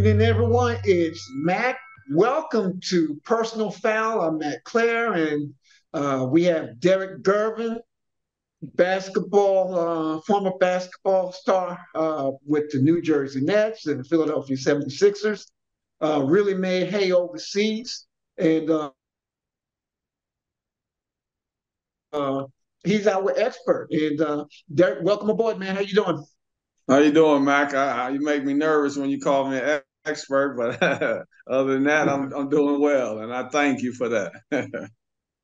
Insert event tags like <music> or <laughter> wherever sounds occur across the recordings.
evening, everyone. It's Mac. Welcome to Personal Foul. I'm Mac Claire, and uh, we have Derrick Gervin, basketball, uh, former basketball star uh, with the New Jersey Nets and the Philadelphia 76ers. Uh, really made hay overseas, and uh, uh, he's our expert. And Derrick, welcome aboard, man. How you doing? How you doing, Mac? I, I, you make me nervous when you call me an expert, but <laughs> other than that, I'm I'm doing well, and I thank you for that. <laughs>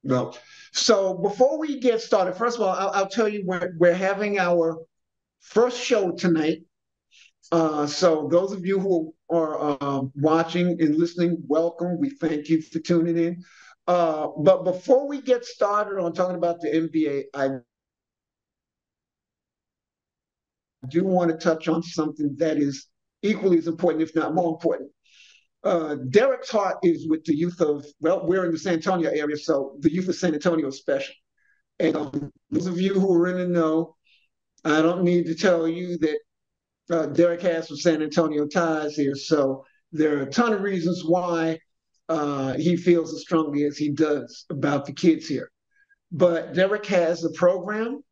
well, so before we get started, first of all, I'll, I'll tell you we're we're having our first show tonight. Uh, so those of you who are uh, watching and listening, welcome. We thank you for tuning in. Uh, but before we get started on talking about the NBA, I do want to touch on something that is equally as important, if not more important. Uh, Derrick's heart is with the youth of, well, we're in the San Antonio area, so the youth of San Antonio is special. And um, those of you who are in the know, I don't need to tell you that uh, Derrick has some San Antonio ties here. So there are a ton of reasons why uh, he feels as strongly as he does about the kids here. But Derrick has a program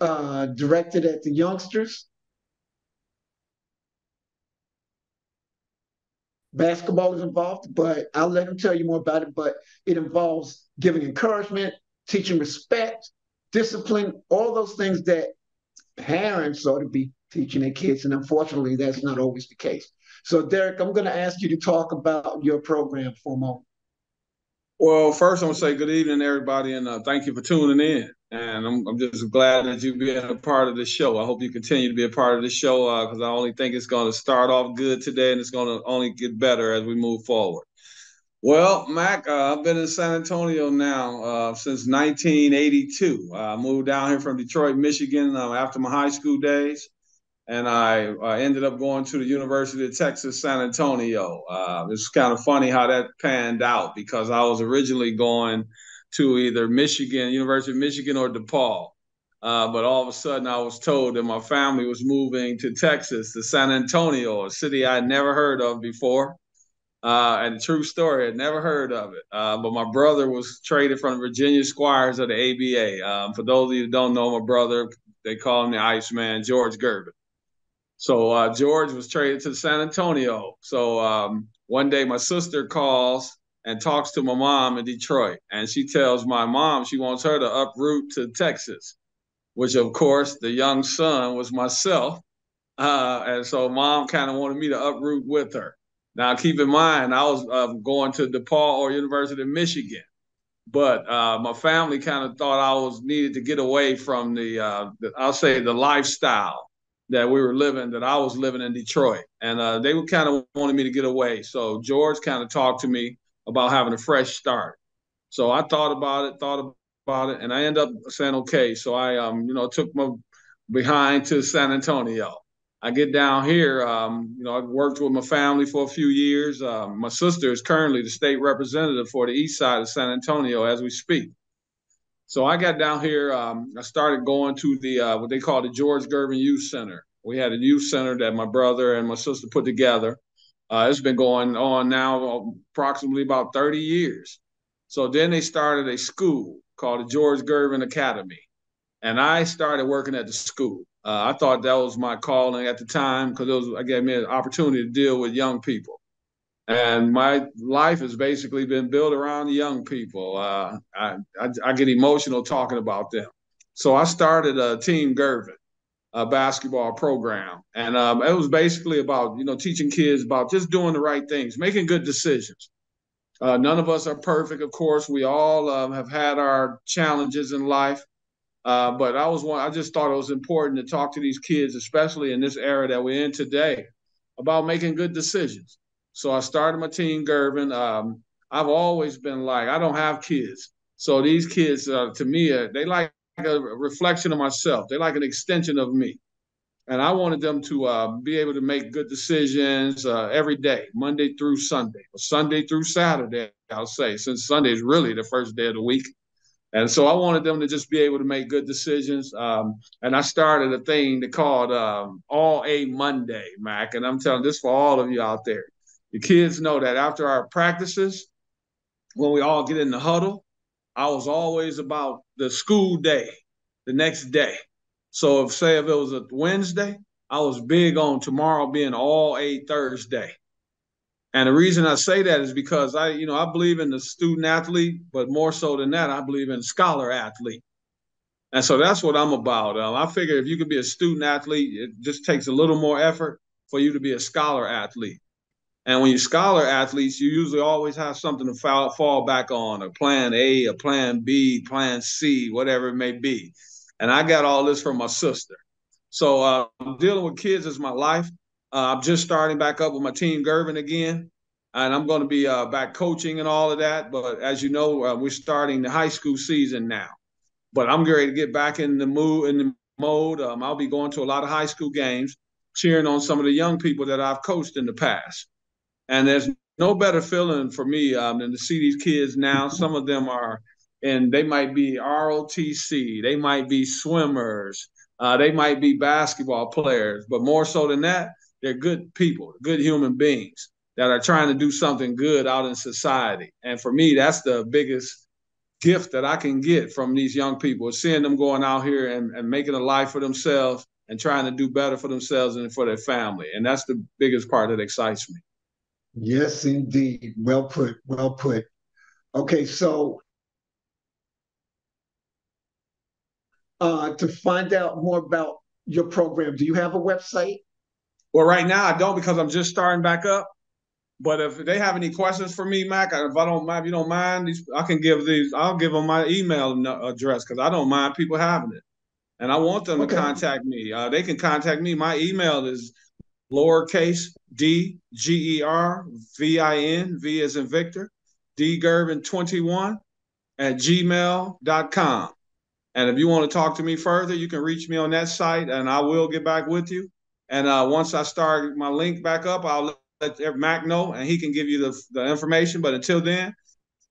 uh, directed at the youngsters basketball is involved, but I'll let him tell you more about it. But it involves giving encouragement, teaching respect, discipline, all those things that parents ought to be teaching their kids. And unfortunately, that's not always the case. So, Derrick, I'm going to ask you to talk about your program for a moment. Well, first, I'm going to say good evening, everybody, and uh, thank you for tuning in. And I'm, I'm just glad that you've been a part of the show. I hope you continue to be a part of the show because uh, I only think it's going to start off good today and it's going to only get better as we move forward. Well, Mac, uh, I've been in San Antonio now uh, since 1982. I moved down here from Detroit, Michigan uh, after my high school days. And I ended up going to the University of Texas, San Antonio. Uh, it's kind of funny how that panned out because I was originally going – to either Michigan, University of Michigan, or DePaul. Uh, but all of a sudden, I was told that my family was moving to Texas, to San Antonio, a city I'd never heard of before. Uh, and true story, I'd never heard of it. Uh, but my brother was traded from the Virginia Squires of the ABA. Um, for those of you who don't know my brother, they call him the Iceman, George Gervin. So uh, George was traded to San Antonio. So um, one day my sister calls and talks to my mom in Detroit. And she tells my mom she wants her to uproot to Texas, which of course the young son was myself. Uh, and so mom kind of wanted me to uproot with her. Now, keep in mind, I was uh, going to DePaul or University of Michigan, but uh, my family kind of thought I was needed to get away from the, uh, the, I'll say, the lifestyle that we were living, that I was living in Detroit, and uh, they kind of wanted me to get away. So George kind of talked to me about having a fresh start. So I thought about it, thought about it, and I ended up saying okay. So I, um, you know, took my behind to San Antonio. I get down here, um, you know, I worked with my family for a few years. Um, my sister is currently the state representative for the east side of San Antonio as we speak. So I got down here. Um, I started going to the uh, what they call the George Gervin Youth Center. We had a youth center that my brother and my sister put together. Uh, it's been going on now approximately about 30 years. So then they started a school called the George Gervin Academy. And I started working at the school. Uh, I thought that was my calling at the time because it was it gave me an opportunity to deal with young people. And my life has basically been built around young people. Uh, I, I, I, get emotional talking about them. So I started a Team Gervin uh, basketball program, and um, it was basically about you know teaching kids about just doing the right things, making good decisions. Uh, none of us are perfect, of course. We all um, have had our challenges in life, uh, but I was one. I just thought it was important to talk to these kids, especially in this era that we're in today, about making good decisions. So I started my team, Gervin. Um, I've always been like, I don't have kids, so these kids, uh, to me, uh, they like a reflection of myself. They're like an extension of me. And I wanted them to uh, be able to make good decisions uh, every day, Monday through Sunday, or Sunday through Saturday, I'll say, since Sunday is really the first day of the week. And so I wanted them to just be able to make good decisions. Um, and I started a thing that called um, All A Monday, Mac. And I'm telling this for all of you out there. the kids know that after our practices, when we all get in the huddle, I was always about the school day, the next day. So if say if it was a Wednesday, I was big on tomorrow being all A Thursday. And the reason I say that is because I, you know, I believe in the student athlete, but more so than that, I believe in scholar athlete. And so that's what I'm about. Um, I figure if you could be a student athlete, it just takes a little more effort for you to be a scholar athlete. And when you're scholar athletes, you usually always have something to fall, fall back on, a plan A, a plan B, plan C, whatever it may be. And I got all this from my sister. So uh, I'm dealing with kids as my life. Uh, I'm just starting back up with my team Gervin again, and I'm going to be uh, back coaching and all of that. But as you know, uh, we're starting the high school season now. But I'm ready to get back in the mood in the mode. Um, I'll be going to a lot of high school games, cheering on some of the young people that I've coached in the past. And there's no better feeling for me um, than to see these kids now. Some of them are, and they might be ROTC, they might be swimmers, uh, they might be basketball players, but more so than that, they're good people, good human beings that are trying to do something good out in society. And for me, that's the biggest gift that I can get from these young people, seeing them going out here and, and making a life for themselves and trying to do better for themselves and for their family. And that's the biggest part that excites me. Yes, indeed. Well put. Well put. Okay, so uh, to find out more about your program, do you have a website? Well, right now I don't because I'm just starting back up. But if they have any questions for me, Mac, if I don't mind, if you don't mind, I can give these. I'll give them my email address because I don't mind people having it, and I want them okay. to contact me. Uh, they can contact me. My email is lowercase d g e r v i n v as in Victor d Gervin twenty one at gmail.com. And if you want to talk to me further, you can reach me on that site, and I will get back with you. And uh, once I start my link back up, I'll let Mac know, and he can give you the, the information. But until then,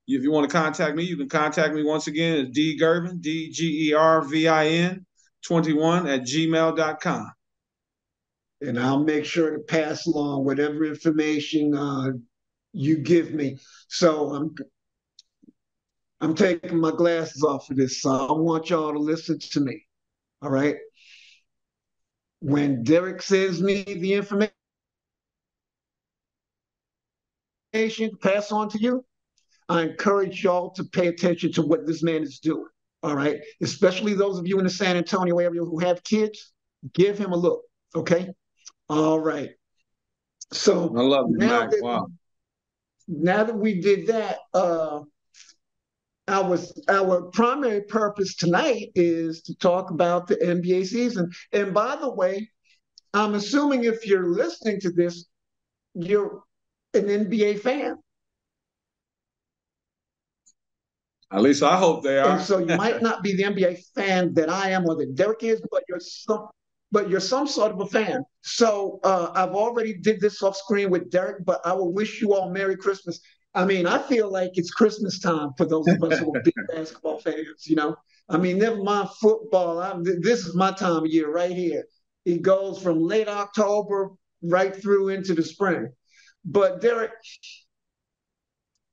if you want to contact me, you can contact me once again at D Gervin, D G E R V I N 21 at gmail.com. And I'll make sure to pass along whatever information uh, you give me. So I'm I'm taking my glasses off for this. So I want y'all to listen to me. All right. When Derrick sends me the information, pass on to you, I encourage y'all to pay attention to what this man is doing. All right. Especially those of you in the San Antonio area who have kids, give him a look. Okay. All right. So I love it, now that, wow. Now that we did that, uh, our our primary purpose tonight is to talk about the NBA season. And by the way, I'm assuming if you're listening to this, you're an NBA fan. At least I hope they are. And so you might <laughs> not be the NBA fan that I am or that Derrick is, but you're some but you're some sort of a fan. So uh, I've already did this off screen with Derrick, but I will wish you all Merry Christmas. I mean, I feel like it's Christmas time for those of us who are big <laughs> basketball fans. You know, I mean, never mind football. I'm, this is my time of year right here. It goes from late October right through into the spring. But Derrick,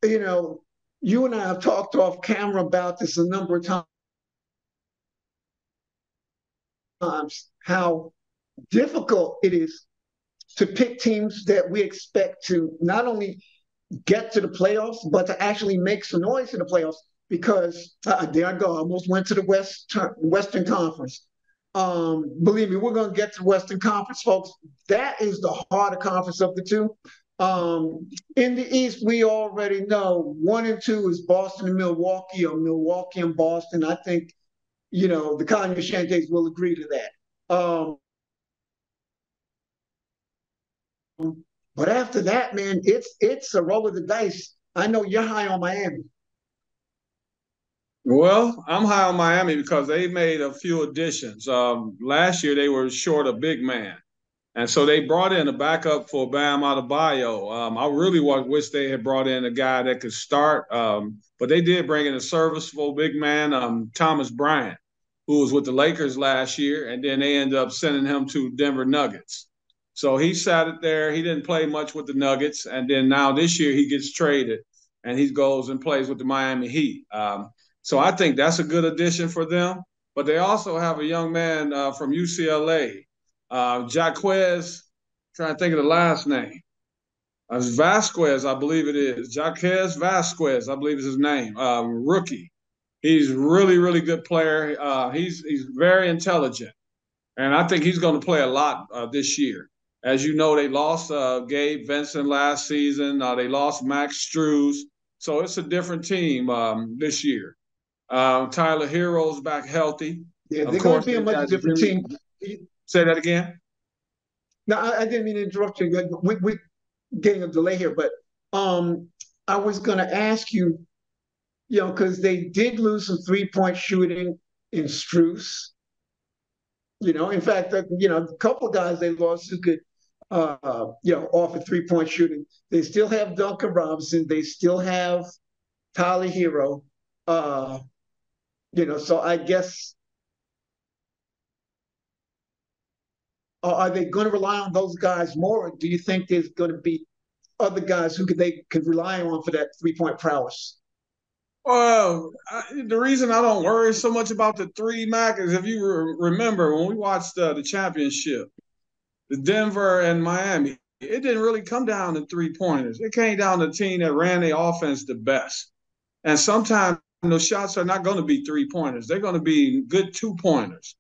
you know, you and I have talked off camera about this a number of times. How difficult it is to pick teams that we expect to not only get to the playoffs, but to actually make some noise in the playoffs. Because uh, there I go, I almost went to the West Western Conference. Um, believe me, we're going to get to Western Conference, folks. That is the harder conference of the two. Um, in the East, we already know one and two is Boston and Milwaukee, or Milwaukee and Boston. I think, you know, the Kanye Shantays will agree to that. Um, but after that, man, it's it's a roll of the dice. I know you're high on Miami. Well, I'm high on Miami because they made a few additions. Um, last year they were short a big man. And so they brought in a backup for Bam Adebayo. Um, I really wish they had brought in a guy that could start, um, but they did bring in a serviceable big man, um, Thomas Bryant, who was with the Lakers last year, and then they ended up sending him to Denver Nuggets. So he sat it there. He didn't play much with the Nuggets, and then now this year he gets traded and he goes and plays with the Miami Heat. Um, so I think that's a good addition for them. But they also have a young man uh, from UCLA, uh, Jaquez. Trying to think of the last name. Uh, Vasquez, I believe it is. Jaquez Vasquez, I believe is his name. Um, rookie. He's really, really good player. Uh, he's he's very intelligent, and I think he's going to play a lot uh, this year. As you know, they lost uh, Gabe Vincent last season. Uh, they lost Max Strus, so it's a different team um, this year. Uh, Tyler Herro's back healthy. Yeah, they're going to be a much different team. Say that again. No, I, I didn't mean to interrupt you. We, we getting a delay here, but um, I was going to ask you you know, because they did lose some three point shooting in Strus. You know, in fact, you know, a couple guys they lost who could, uh, you know, offer three point shooting. They still have Duncan Robinson. They still have Tyler Herro. Uh, you know, so I guess are they going to rely on those guys more? Or do you think there's going to be other guys who could they could rely on for that three point prowess? Well, I, the reason I don't worry so much about the three Mac is if you re- remember when we watched uh, the championship, the Denver and Miami, it didn't really come down to three pointers. It came down to the team that ran the offense the best. And sometimes those shots are not going to be three pointers. They're going to be good two pointers.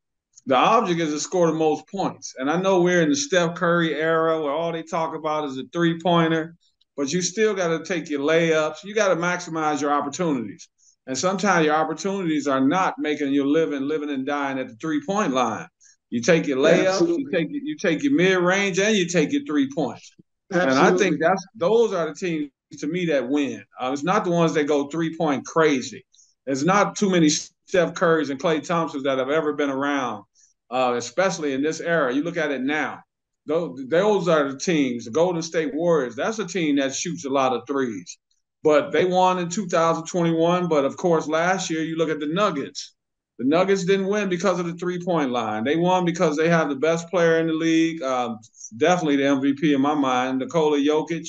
The object is to score the most points. And I know we're in the Steph Curry era where all they talk about is a three pointer but you still got to take your layups. You got to maximize your opportunities. And sometimes your opportunities are not making your living, living and dying at the three point line. You take your layups, you take you take your mid range, and you take your three points. Absolutely. And I think that's those are the teams to me that win. Uh, it's not the ones that go three point crazy. There's not too many Steph Currys and Klay Thompsons that have ever been around, uh, especially in this era. You look at it now those, those are the teams. The Golden State Warriors, that's a team that shoots a lot of threes. But they won in 2021. But of course, last year, you look at the Nuggets. The Nuggets didn't win because of the three point line. They won because they have the best player in the league, uh, definitely the MVP in my mind, Nikola Jokic.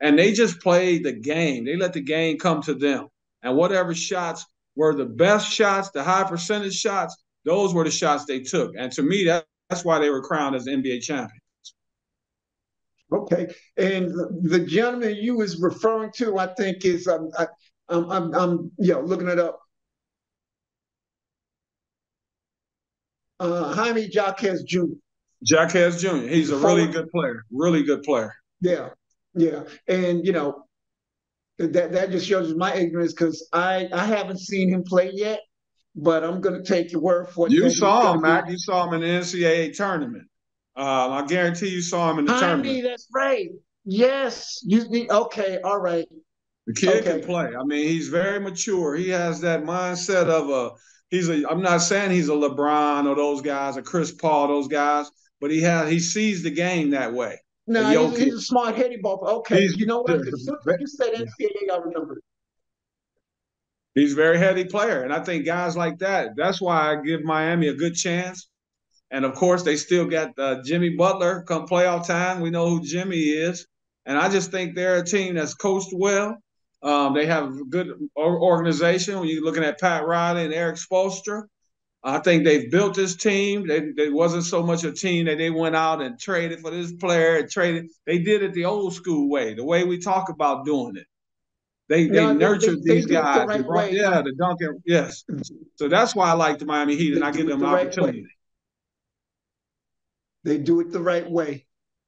And they just played the game. They let the game come to them. And whatever shots were the best shots, the high percentage shots, those were the shots they took. And to me, that, that's why they were crowned as NBA champion. Okay, and the gentleman you was referring to, I think, is um, I, I'm, I'm, I'm, you know, looking it up. Uh, Jaime Jaquez Jr. Jaquez Jr. He's a really good player. Really good player. Yeah, yeah, and you know, that that just shows my ignorance because I I haven't seen him play yet, but I'm gonna take your word for it. You saw him, Mac. You saw him in the NCAA tournament. Um, I guarantee you saw him in the I tournament. That's right. Yes. You okay? All right. The kid okay. can play. I mean, he's very mature. He has that mindset of a. He's a. I'm not saying he's a LeBron or those guys, or Chris Paul, those guys, but he has. He sees the game that way. No, he's, he's, a smart heady ball. Okay, he's, you know what? As soon as you said NCAA, I remember. He's a very heady player, and I think guys like that. That's why I give Miami a good chance and of course, they still got uh, Jimmy Butler come playoff time. We know who Jimmy is. And I just think they're a team that's coached well. Um, they have a good organization. When you're looking at Pat Riley and Erik Spoelstra, I think they've built this team. They, they wasn't so much a team that they went out and traded for this player and traded. They did it the old school way, the way we talk about doing it. They they no, nurtured they, these guys. The right brought, yeah, the Duncan. Yes. So that's why I like the Miami Heat, and I give them the opportunity. They do it the right way.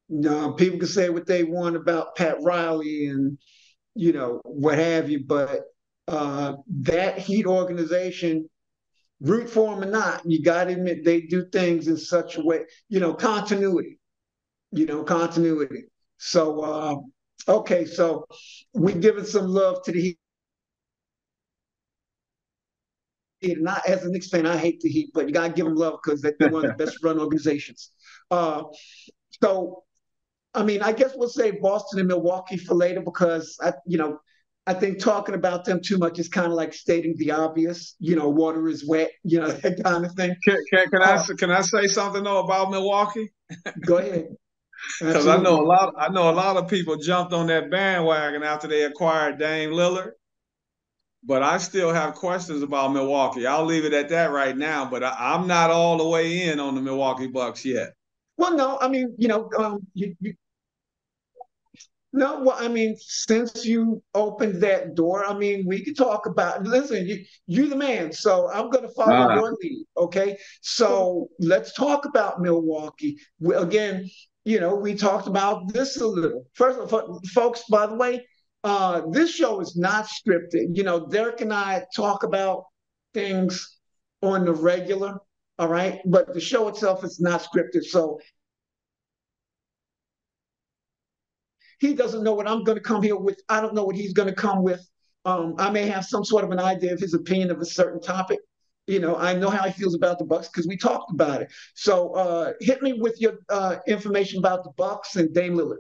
Now, people can say what they want about Pat Riley and you know what have you, but uh, that Heat organization, root for them or not, you got to admit they do things in such a way. You know, continuity. You know, continuity. So, uh, okay, so we're giving some love to the Heat. Not as an Knicks fan, I hate the Heat, but you gotta give them love because they're one of the best run organizations. Uh, so, I mean, I guess we'll say Boston and Milwaukee for later because I, you know, I think talking about them too much is kind of like stating the obvious. You know, water is wet. You know <laughs> that kind of thing. Can, can, can uh, I can I say something though about Milwaukee? <laughs> go ahead. Because I know a lot. I know a lot of people jumped on that bandwagon after they acquired Dame Lillard. But I still have questions about Milwaukee. I'll leave it at that right now. But I, am not all the way in on the Milwaukee Bucks yet. Well, no, I mean, you know, um, you, you no, well, I mean, since you opened that door, I mean, we could talk about. Listen, you you're the man, so I'm going to follow uh, your lead. Okay, so let's talk about Milwaukee. We, again, you know, we talked about this a little. First, of all, folks, by the way, uh, this show is not scripted. You know, Derrick and I talk about things on the regular. All right, but the show itself is not scripted. So He doesn't know what I'm going to come here with. I don't know what he's going to come with. Um, I may have some sort of an idea of his opinion of a certain topic. You know, I know how he feels about the Bucks because we talked about it. So uh, hit me with your uh, information about the Bucks and Dame Lillard.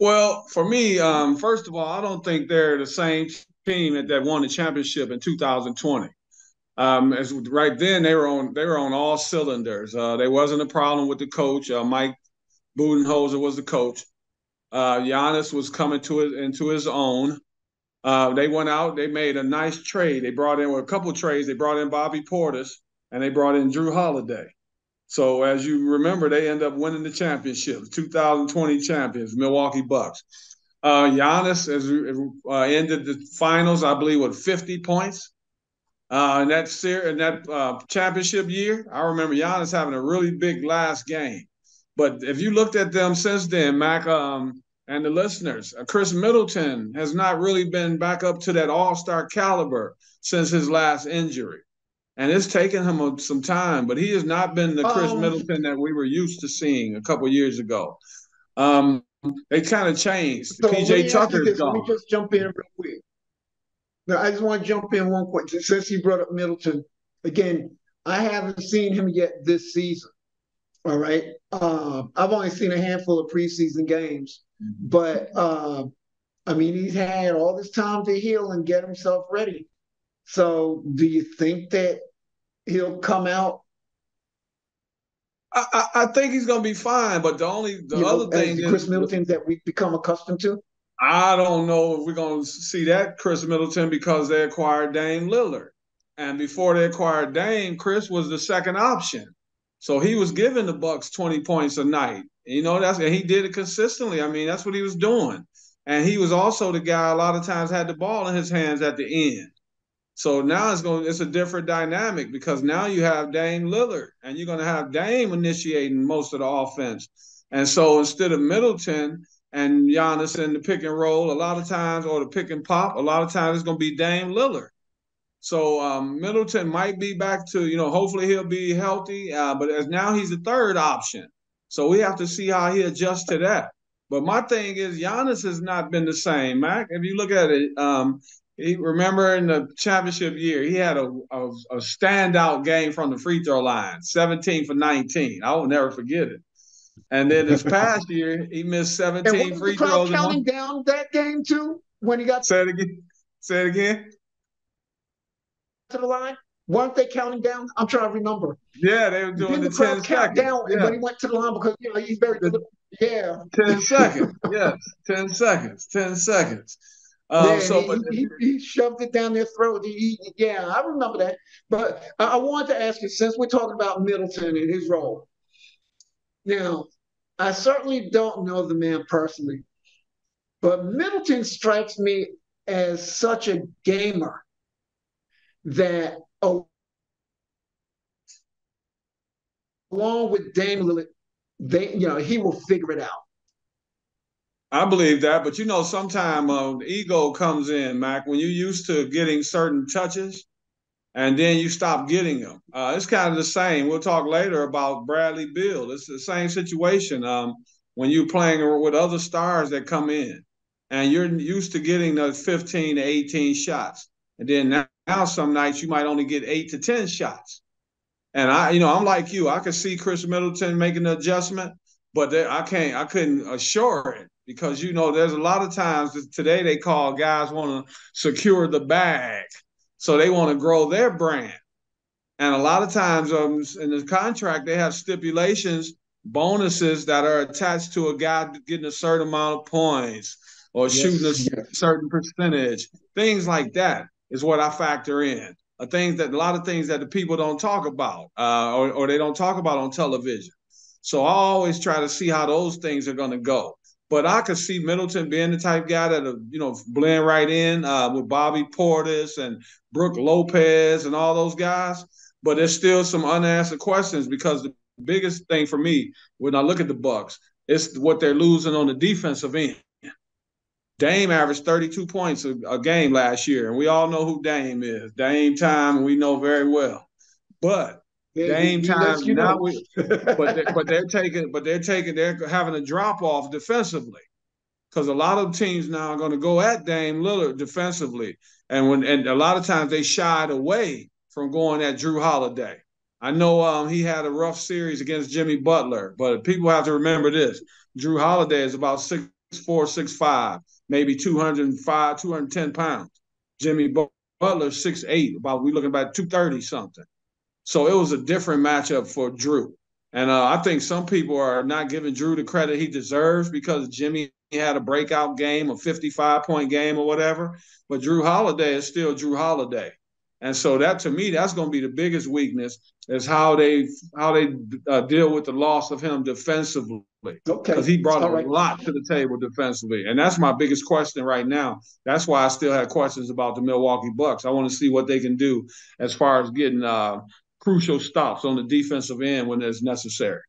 Well, for me, um, first of all, I don't think they're the same team that, that won the championship in 2020. Um, as right then they were on they were on all cylinders. Uh, there wasn't a problem with the coach. Uh, Mike Budenholzer was the coach. Uh, Giannis was coming to it into his own. Uh, they went out. They made a nice trade. They brought in well, a couple trades. They brought in Bobby Portis and they brought in Jrue Holiday. So as you remember, they end up winning the championship, 2020 champions, Milwaukee Bucks. Uh, Giannis has uh, ended the finals, I believe, with 50 points. Uh, in that ser- in that uh, championship year, I remember Giannis having a really big last game. But if you looked at them since then, Mac um, and the listeners, uh, Khris Middleton has not really been back up to that all star caliber since his last injury. And it's taken him some time, but he has not been the Khris um, Middleton that we were used to seeing a couple years ago. Um, they kind of changed. So PJ Tucker's gone. Let me just jump in real quick. Now, I just want to jump in one quick. Since you brought up Middleton, again, I haven't seen him yet this season. All right. Uh, I've only seen a handful of preseason games, mm-hmm. but uh, I mean, he's had all this time to heal and get himself ready. So, do you think that he'll come out? I, I think he's going to be fine, but the only the you other know, thing Khris Middleton that we've become accustomed to. I don't know if we're going to see that Khris Middleton because they acquired Dame Lillard, and before they acquired Dame, Khris was the second option. So he was giving the Bucks 20 points a night. You know, that's and he did it consistently. I mean, that's what he was doing. And he was also the guy a lot of times had the ball in his hands at the end. So now it's going it's a different dynamic because now you have Dame Lillard and you're going to have Dame initiating most of the offense. And so instead of Middleton and Giannis in the pick and roll, a lot of times, or the pick and pop, a lot of times it's going to be Dame Lillard. So um, Middleton might be back to, you know, hopefully he'll be healthy, uh, but as now he's the third option. So we have to see how he adjusts to that. But my thing is, Giannis has not been the same, Mac. If you look at it, um, he remember in the championship year, he had a, a, a, standout game from the free throw line, 17 for 19. I will never forget it. And then this <laughs> past year, he missed 17 free throws. counting down that game too when he got. Say it again. Say it again to the line? Weren't they counting down? I'm trying to remember. Yeah, they were doing Didn't the, the 10 count down yeah. when he went to the line because you know he's very good. Yeah. 10 seconds. yes. 10 seconds. 10 seconds. Um, yeah, so, he, but, he, he, shoved it down their throat. He, yeah, I remember that. But I, I wanted to ask you, since we're talking about Middleton and his role, now, I certainly don't know the man personally, but Middleton strikes me as such a gamer that along with Dame Lillard, they you know he will figure it out. I believe that, but you know, sometimes uh, ego comes in, Mac. When you're used to getting certain touches, and then you stop getting them, uh, it's kind of the same. We'll talk later about Bradley Beal. It's the same situation. Um, when you're playing with other stars that come in, and you're used to getting those 15 to 18 shots, and then now now some nights you might only get eight to 10 shots. And I, you know, I'm like you. I could see Khris Middleton making the adjustment, but I can't, I couldn't assure it because you know there's a lot of times today they call guys want to secure the bag, so they want to grow their brand. And a lot of times um, in the contract they have stipulations bonuses that are attached to a guy getting a certain amount of points or yes, shooting a yes. certain percentage, things like that is what I factor in. Uh, things that a lot of things that the people don't talk about uh, or, or they don't talk about on television. So I always try to see how those things are going to go. But I could see Middleton being the type guy that'll, you know, blend right in uh, with Bobby Portis and Brook Lopez and all those guys. But there's still some unanswered questions because the biggest thing for me when I look at the Bucks is what they're losing on the defensive end. Dame averaged 32 points a, a, game last year, and we all know who Dame is. Dame time, we know very well. But Dame time, you know. we, but they, but they're taking, but they're taking, they're having a drop off defensively because a lot of teams now are going to go at Dame Lillard defensively, and when and a lot of times they shied away from going at Jrue Holiday. I know um, he had a rough series against Jimmy Butler, but people have to remember this: Jrue Holiday is about six four, six five maybe 205, 210 pounds. Jimmy Butler, six eight, about we looking about 230 something. So it was a different matchup for Jrue. And uh, I think some people are not giving Jrue the credit he deserves because Jimmy had a breakout game, a 55 point game or whatever. But Jrue Holiday is still Jrue Holiday. And so that to me, that's going to be the biggest weakness is how they how they uh, deal with the loss of him defensively. Okay, because he brought a right. lot to the table defensively, and that's my biggest question right now. That's why I still have questions about the Milwaukee Bucks. I want to see what they can do as far as getting uh, crucial stops on the defensive end when it's necessary.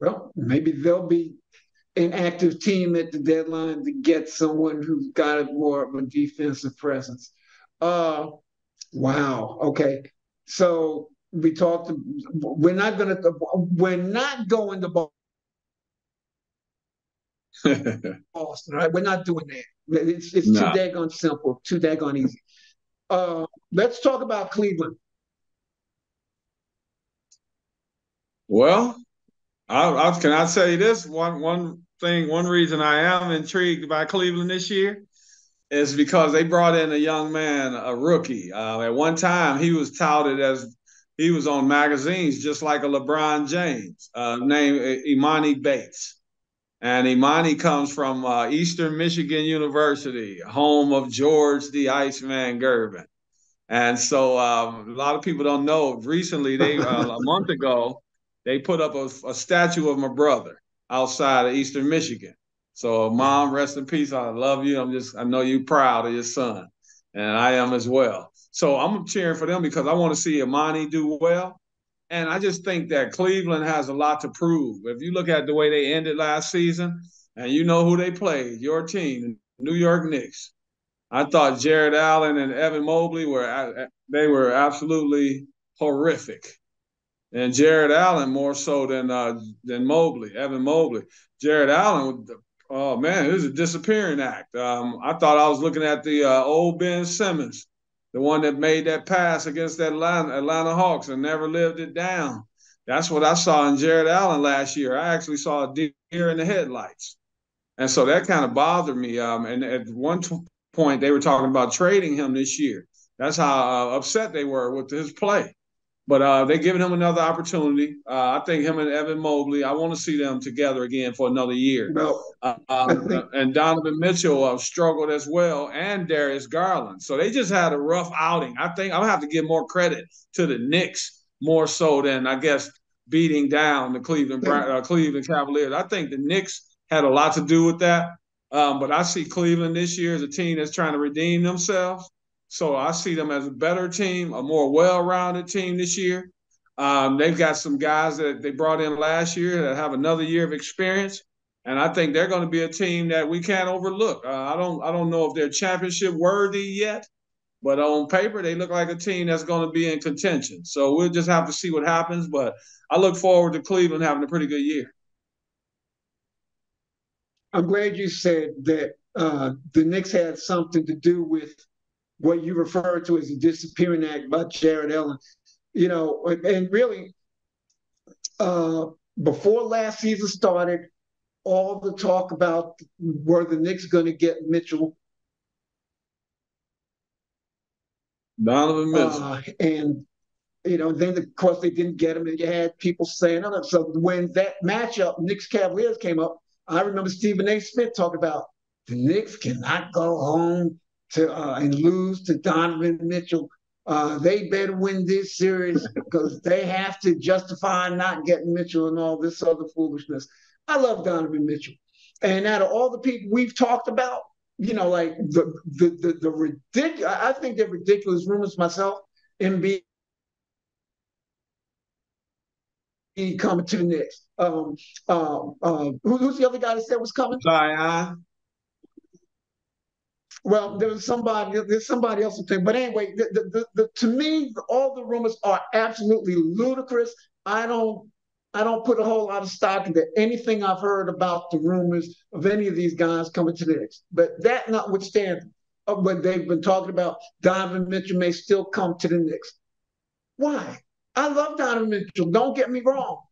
Well, maybe they'll be an active team at the deadline to get someone who's got more of a defensive presence. Uh, wow. Okay. So we talked. We're not going to. We're not going to Boston. Right? We're not doing that. It's, it's no. too daggone simple. Too daggone easy. Uh, let's talk about Cleveland. Well, I, I, can I tell you this one one thing. One reason I am intrigued by Cleveland this year is because they brought in a young man, a rookie. Uh, at one time, he was touted as he was on magazines just like a LeBron James, uh, named Emoni Bates. And Emoni comes from uh, Eastern Michigan University, home of George the Iceman Gervin. And so um, a lot of people don't know. Recently, they uh, a month ago, they put up a, a statue of my brother outside of Eastern Michigan. So, mom, rest in peace. I love you. I'm just, I know you're proud of your son, and I am as well. So, I'm cheering for them because I want to see Emoni do well. And I just think that Cleveland has a lot to prove. If you look at the way they ended last season, and you know who they played, your team, New York Knicks. I thought Jarrett Allen and Evan Mobley were they were absolutely horrific, and Jarrett Allen more so than uh, than Mobley, Evan Mobley. Jarrett Allen Oh man, it was a disappearing act. Um, I thought I was looking at the uh, old Ben Simmons, the one that made that pass against that Atlanta, Atlanta Hawks and never lived it down. That's what I saw in Jarrett Allen last year. I actually saw a deer in the headlights, and so that kind of bothered me. Um, and at one t- point, they were talking about trading him this year. That's how uh, upset they were with his play. But uh, they're giving him another opportunity. Uh, I think him and Evan Mobley, I want to see them together again for another year. No. Uh, um, and Donovan Mitchell uh, struggled as well, and Darius Garland. So they just had a rough outing. I think I'm gonna have to give more credit to the Knicks more so than I guess beating down the Cleveland uh, Cleveland Cavaliers. I think the Knicks had a lot to do with that. Um, but I see Cleveland this year as a team that's trying to redeem themselves. So I see them as a better team, a more well-rounded team this year. Um, they've got some guys that they brought in last year that have another year of experience, and I think they're going to be a team that we can't overlook. Uh, I don't, I don't know if they're championship worthy yet, but on paper they look like a team that's going to be in contention. So we'll just have to see what happens. But I look forward to Cleveland having a pretty good year. I'm glad you said that uh, the Knicks had something to do with what you refer to as the disappearing act by Jarrett Allen. You know, and really, uh, before last season started, all the talk about were the Knicks going to get Mitchell. Donovan Mitchell. Uh, and you know, then of course they didn't get him, and you had people saying, "Oh." So when that matchup, Knicks Cavaliers came up, I remember Stephen A. Smith talking about the Knicks cannot go home to uh, and lose to Donovan Mitchell. Uh, they better win this series because they have to justify not getting Mitchell and all this other foolishness. I love Donovan Mitchell, and out of all the people we've talked about, you know, like the the the, the ridiculous. I think they're ridiculous rumors myself. Embiid coming to the Knicks. Um, um, um, who, who's the other guy that said was coming? Zion. Well, there was somebody, there's somebody else. Thing. But anyway, the, the, the, to me, all the rumors are absolutely ludicrous. I don't, I don't put a whole lot of stock into anything I've heard about the rumors of any of these guys coming to the Knicks. But that notwithstanding, uh, what they've been talking about, Donovan Mitchell may still come to the Knicks. Why? I love Donovan Mitchell. Don't get me wrong.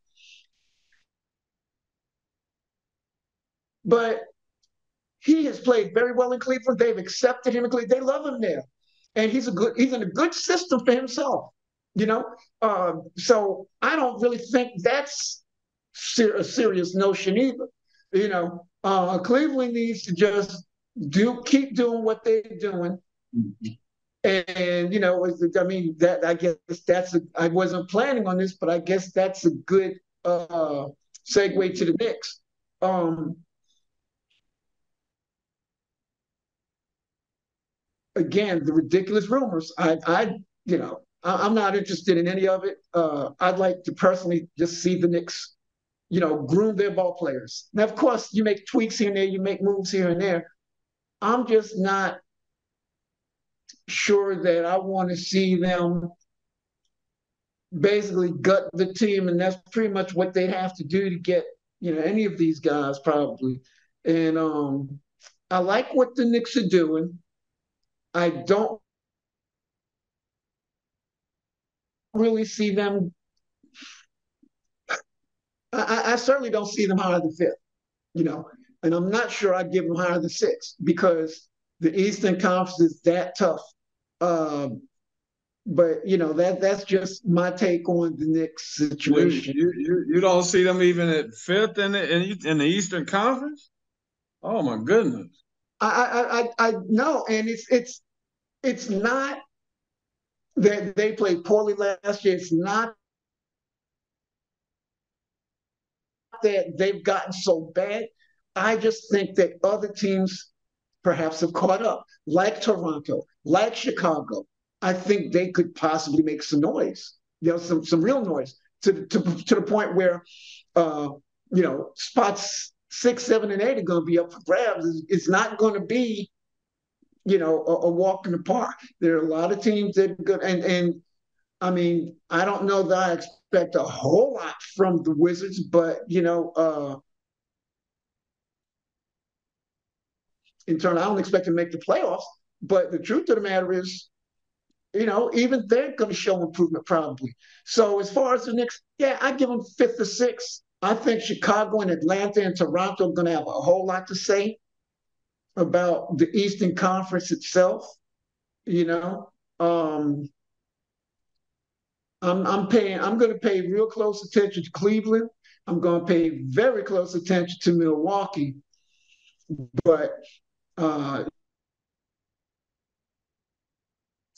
But he has played very well in Cleveland. They've accepted him in Cleveland. They love him there, and he's a good. He's in a good system for himself. You know, uh, so I don't really think that's ser- a serious notion either. You know, uh, Cleveland needs to just do keep doing what they're doing. And you know, I mean, that I guess that's a, I wasn't planning on this, but I guess that's a good uh, segue to the Knicks. Um, again, the ridiculous rumors. I, I, you know, I, am not interested in any of it. Uh, I'd like to personally just see the Knicks, you know, groom their ball players. Now, of course, you make tweaks here and there, you make moves here and there. I'm just not sure that I want to see them basically gut the team, and that's pretty much what they'd have to do to get you know any of these guys probably. And um, I like what the Knicks are doing. I don't really see them. I, I certainly don't see them higher than fifth, you know, and I'm not sure I'd give them higher than sixth because the Eastern Conference is that tough um, but you know that that's just my take on the Knicks situation. You you, you don't see them even at fifth in the in the Eastern Conference. Oh my goodness! I I I, no, and it's it's it's not that they played poorly last year. It's not that they've gotten so bad. I just think that other teams perhaps have caught up, like Toronto, like Chicago. I think they could possibly make some noise, you know, some some real noise to to, to the point where, uh, you know, spots six, seven, and eight are going to be up for grabs. It's, not going to be, you know, a, a, walk in the park. There are a lot of teams that are good, and and I mean, I don't know that I expect a whole lot from the Wizards, but you know, uh, in turn, I don't expect to make the playoffs. But the truth of the matter is, you know, even they're going to show improvement probably. So as far as the Knicks, yeah, I give them fifth or sixth. I think Chicago and Atlanta and Toronto are going to have a whole lot to say about the Eastern Conference itself. You know, um, I'm I'm paying. I'm going to pay real close attention to Cleveland. I'm going to pay very close attention to Milwaukee. But uh,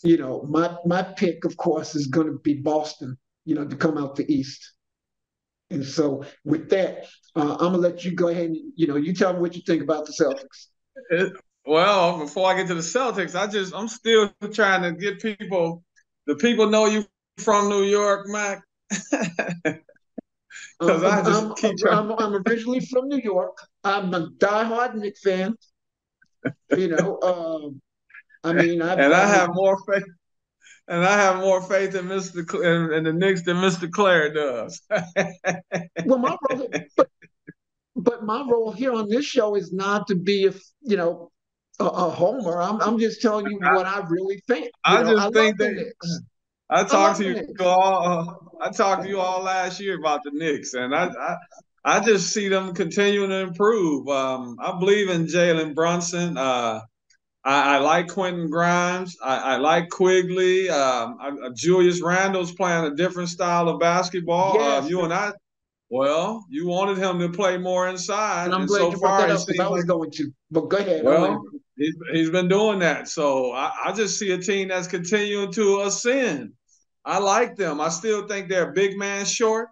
you know, my my pick, of course, is going to be Boston. You know, to come out the East. And so, with that, uh, I'm gonna let you go ahead and you know, you tell me what you think about the Celtics. It, well, before I get to the Celtics, I just I'm still trying to get people, the people know you from New York, Mac. <laughs> Because um, I just I'm, keep I'm, I'm, originally from New York. I'm a diehard Knick fan. You know, um, I mean, I've, and I have more faith, and I have more faith in Mister in, in the Knicks than Mister Claire does. <laughs> well, my role, but, but my role here on this show is not to be a you know a, a homer. I'm I'm just telling you what I really think. I know, just I think that. I talked I to you all. Uh, I talked to you all last year about the Knicks, and I, I I just see them continuing to improve. Um, I believe in Jalen Brunson. Uh, I, I like Quentin Grimes. I, I like Quickley. Um, I, Julius Randle's playing a different style of basketball. Yes. Uh, you and I, well, you wanted him to play more inside. And I'm and glad so you brought far, that up because I was going to. But go ahead. well, he's, he's been doing that. So I, I just see a team that's continuing to ascend. I like them. I still think they're a big man short.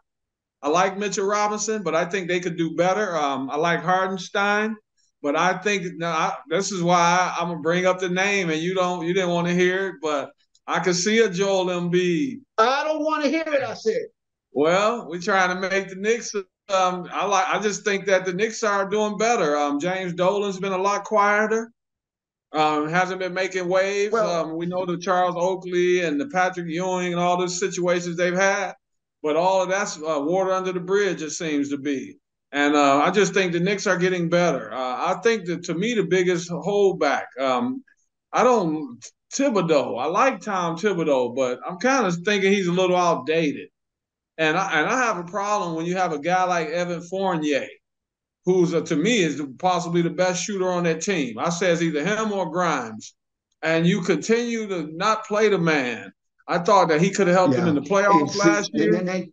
I like Mitchell Robinson, but I think they could do better. Um, I like Hartenstein, but I think now I, this is why I, am gonna bring up the name, and you don't, you didn't want to hear it, but I could see a Joel Embiid. I don't want to hear it. I said. Well, we're trying to make the Knicks. Um, I like. I just think that the Knicks are doing better. Um, James Dolan's been a lot quieter. Um, hasn't been making waves. Well- um, we know the Charles Oakley and the Patrick Ewing and all those situations they've had, but all of that's uh, water under the bridge. It seems to be. And uh, I just think the Knicks are getting better. Uh, I think that to me the biggest holdback. Um, I don't Thibodeau. I like Tom Thibodeau, but I'm kind of thinking he's a little outdated. And I and I have a problem when you have a guy like Evan Fournier, who's a, to me is possibly the best shooter on that team. I says either him or Grimes, and you continue to not play the man. I thought that he could have helped Yeah. him in the playoffs last year. they-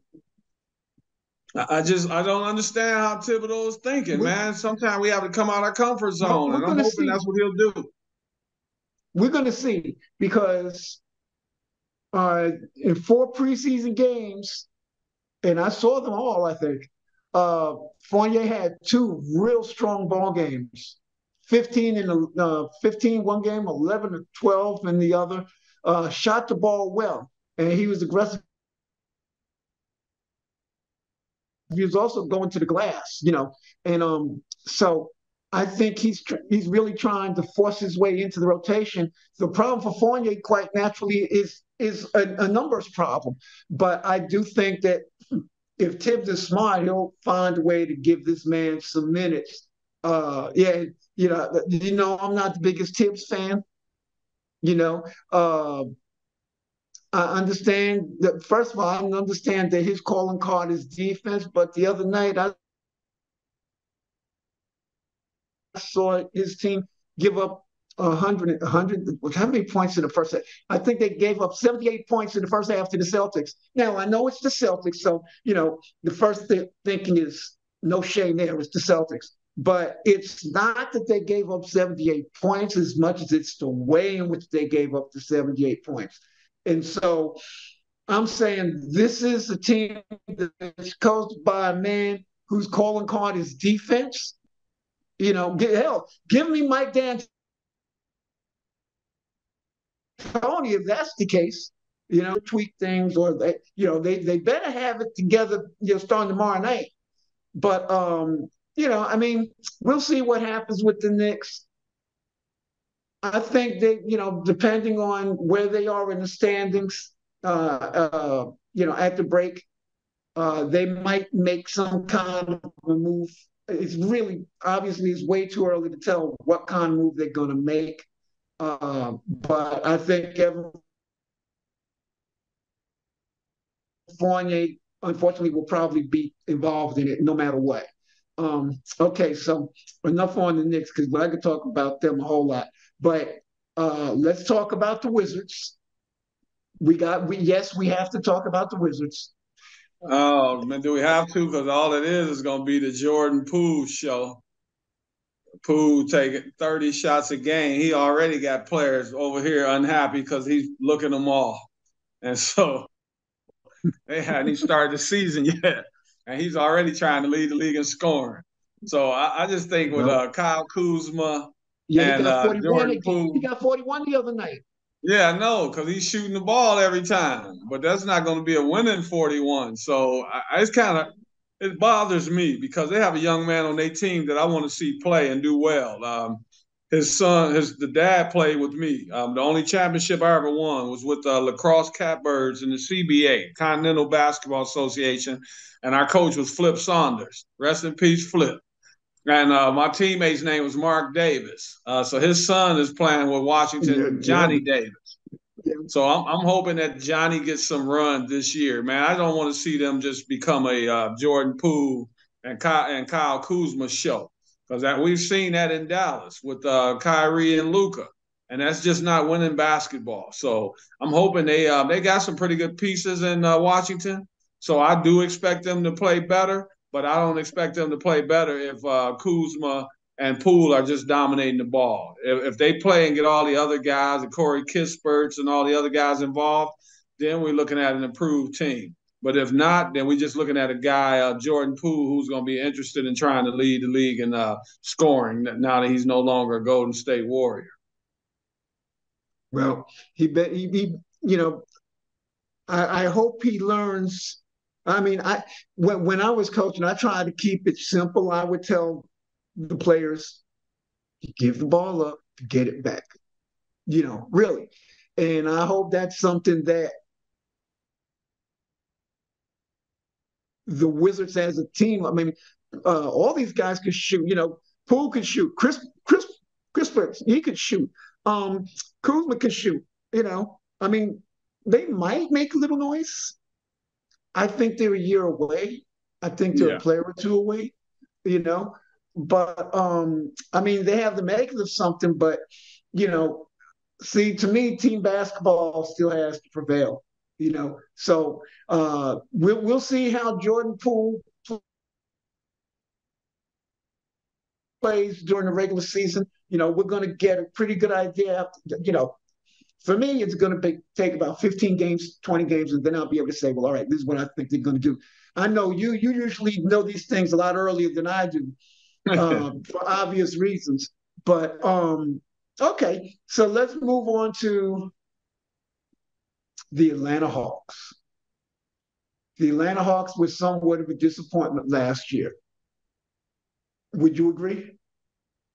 I just I don't understand how Thibodeau is thinking, We- man. Sometimes we have to come out of our comfort zone, and I'm hoping see. that's what he'll do. we're going to see because uh, in four preseason games, and I saw them all, I think, uh, Fournier had two real strong ball games 15 in the uh, 15 one game, 11 to 12 in the other. Uh, shot the ball well, and he was aggressive. He was also going to the glass, you know, and um, so I think he's tr- he's really trying to force his way into the rotation. The problem for Fournier, quite naturally, is is a, a numbers problem. But I do think that if Thibs is smart, he'll find a way to give this man some minutes. Uh, yeah, you know, you know, I'm not the biggest Thibs fan. You know, uh, I understand that. First of all, I understand that his calling card is defense. But the other night, I saw his team give up 100, 100, how many points in the first half? I think they gave up 78 points in the first half to the Celtics. Now, I know it's the Celtics, so, you know, the first th- thinking is no shame there, it's the Celtics. But it's not that they gave up 78 points as much as it's the way in which they gave up the 78 points. And so I'm saying this is a team that's coached by a man whose calling card is defense. You know, get, hell, give me Mike D'Antoni if that's the case. You know, tweak things or they, you know, they they better have it together. You know, starting tomorrow night. But um, you know, I mean, we'll see what happens with the Knicks. I think that you know, depending on where they are in the standings, uh, uh, you know, at the break, uh, they might make some kind of a move. It's really obviously it's way too early to tell what kind of move they're going to make. Uh, but I think Fournier, unfortunately, will probably be involved in it no matter what. Um, okay, so enough on the Knicks because I could talk about them a whole lot. But uh, let's talk about the Wizards. We got we yes, we have to talk about the Wizards. Oh man, do we have to? Because all it is is going to be the Jordan Poole show. Poole taking 30 shots a game. He already got players over here unhappy because he's looking them all. And so <laughs> they hadn't even started the season <laughs> yet. And he's already trying to lead the league in scoring. So I, I just think with uh, Kyle Kuzma, Yeah, And, he got uh, 41. Jordan he, Poole. he got 41 the other night. yeah, I know, because he's shooting the ball every time. But that's not going to be a winning 41. So I, it's kind of it bothers me because they have a young man on their team that I want to see play and do well. Um, his son, his the dad played with me. Um, the only championship I ever won was with the La Crosse Catbirds in the CBA, Continental Basketball Association, and our coach was Flip Saunders. Rest in peace, Flip. And uh, my teammate's name was Mark Davis. Uh, so his son is playing with Washington, Yeah, Johnny yeah. Davis. Yeah. So I'm, I'm hoping that Johnny gets some run this year, man. I don't want to see them just become a uh, Jordan Poole and Kyle, and Kyle Kuzma show because that we've seen that in Dallas with uh, Kyrie and Luka. and that's just not winning basketball. So I'm hoping they uh, they got some pretty good pieces in uh, Washington. So I do expect them to play better, but I don't expect them to play better if uh, Kuzma and Poole are just dominating the ball. If, if, they play and get all the other guys, and Corey Kisperts and all the other guys involved, then we're looking at an improved team. But if not, then we're just looking at a guy, uh, Jordan Poole, who's going to be interested in trying to lead the league in uh, scoring now that he's no longer a Golden State Warrior. Well, he bet he, he you know, I, I hope he learns. I mean, I when when I was coaching, I tried to keep it simple. I would tell the players, give the ball up, get it back. You know, really. And I hope that's something that the Wizards as a team. I mean, uh, all these guys could shoot. You know, Poole could shoot. Chris Chris Chris he could shoot. Um, Kuzma can shoot. You know, I mean, they might make a little noise. I think they're a year away. I think they're yeah. a player or two away. You know, but um, I mean, they have the makings of something. But you know, see, to me, team basketball still has to prevail. You know, so uh, we'll we'll see how Jordan Poole plays during the regular season you know, we're going to get a pretty good idea. You know, for me, it's going to take about 15 games, 20 games, and then I'll be able to say, well, all right, this is what I think they're going to do. I know you you usually know these things a lot earlier than I do <laughs> um, for obvious reasons. But um, okay, so let's move on to the Atlanta Hawks. The Atlanta Hawks were somewhat of a disappointment last year. Would you agree?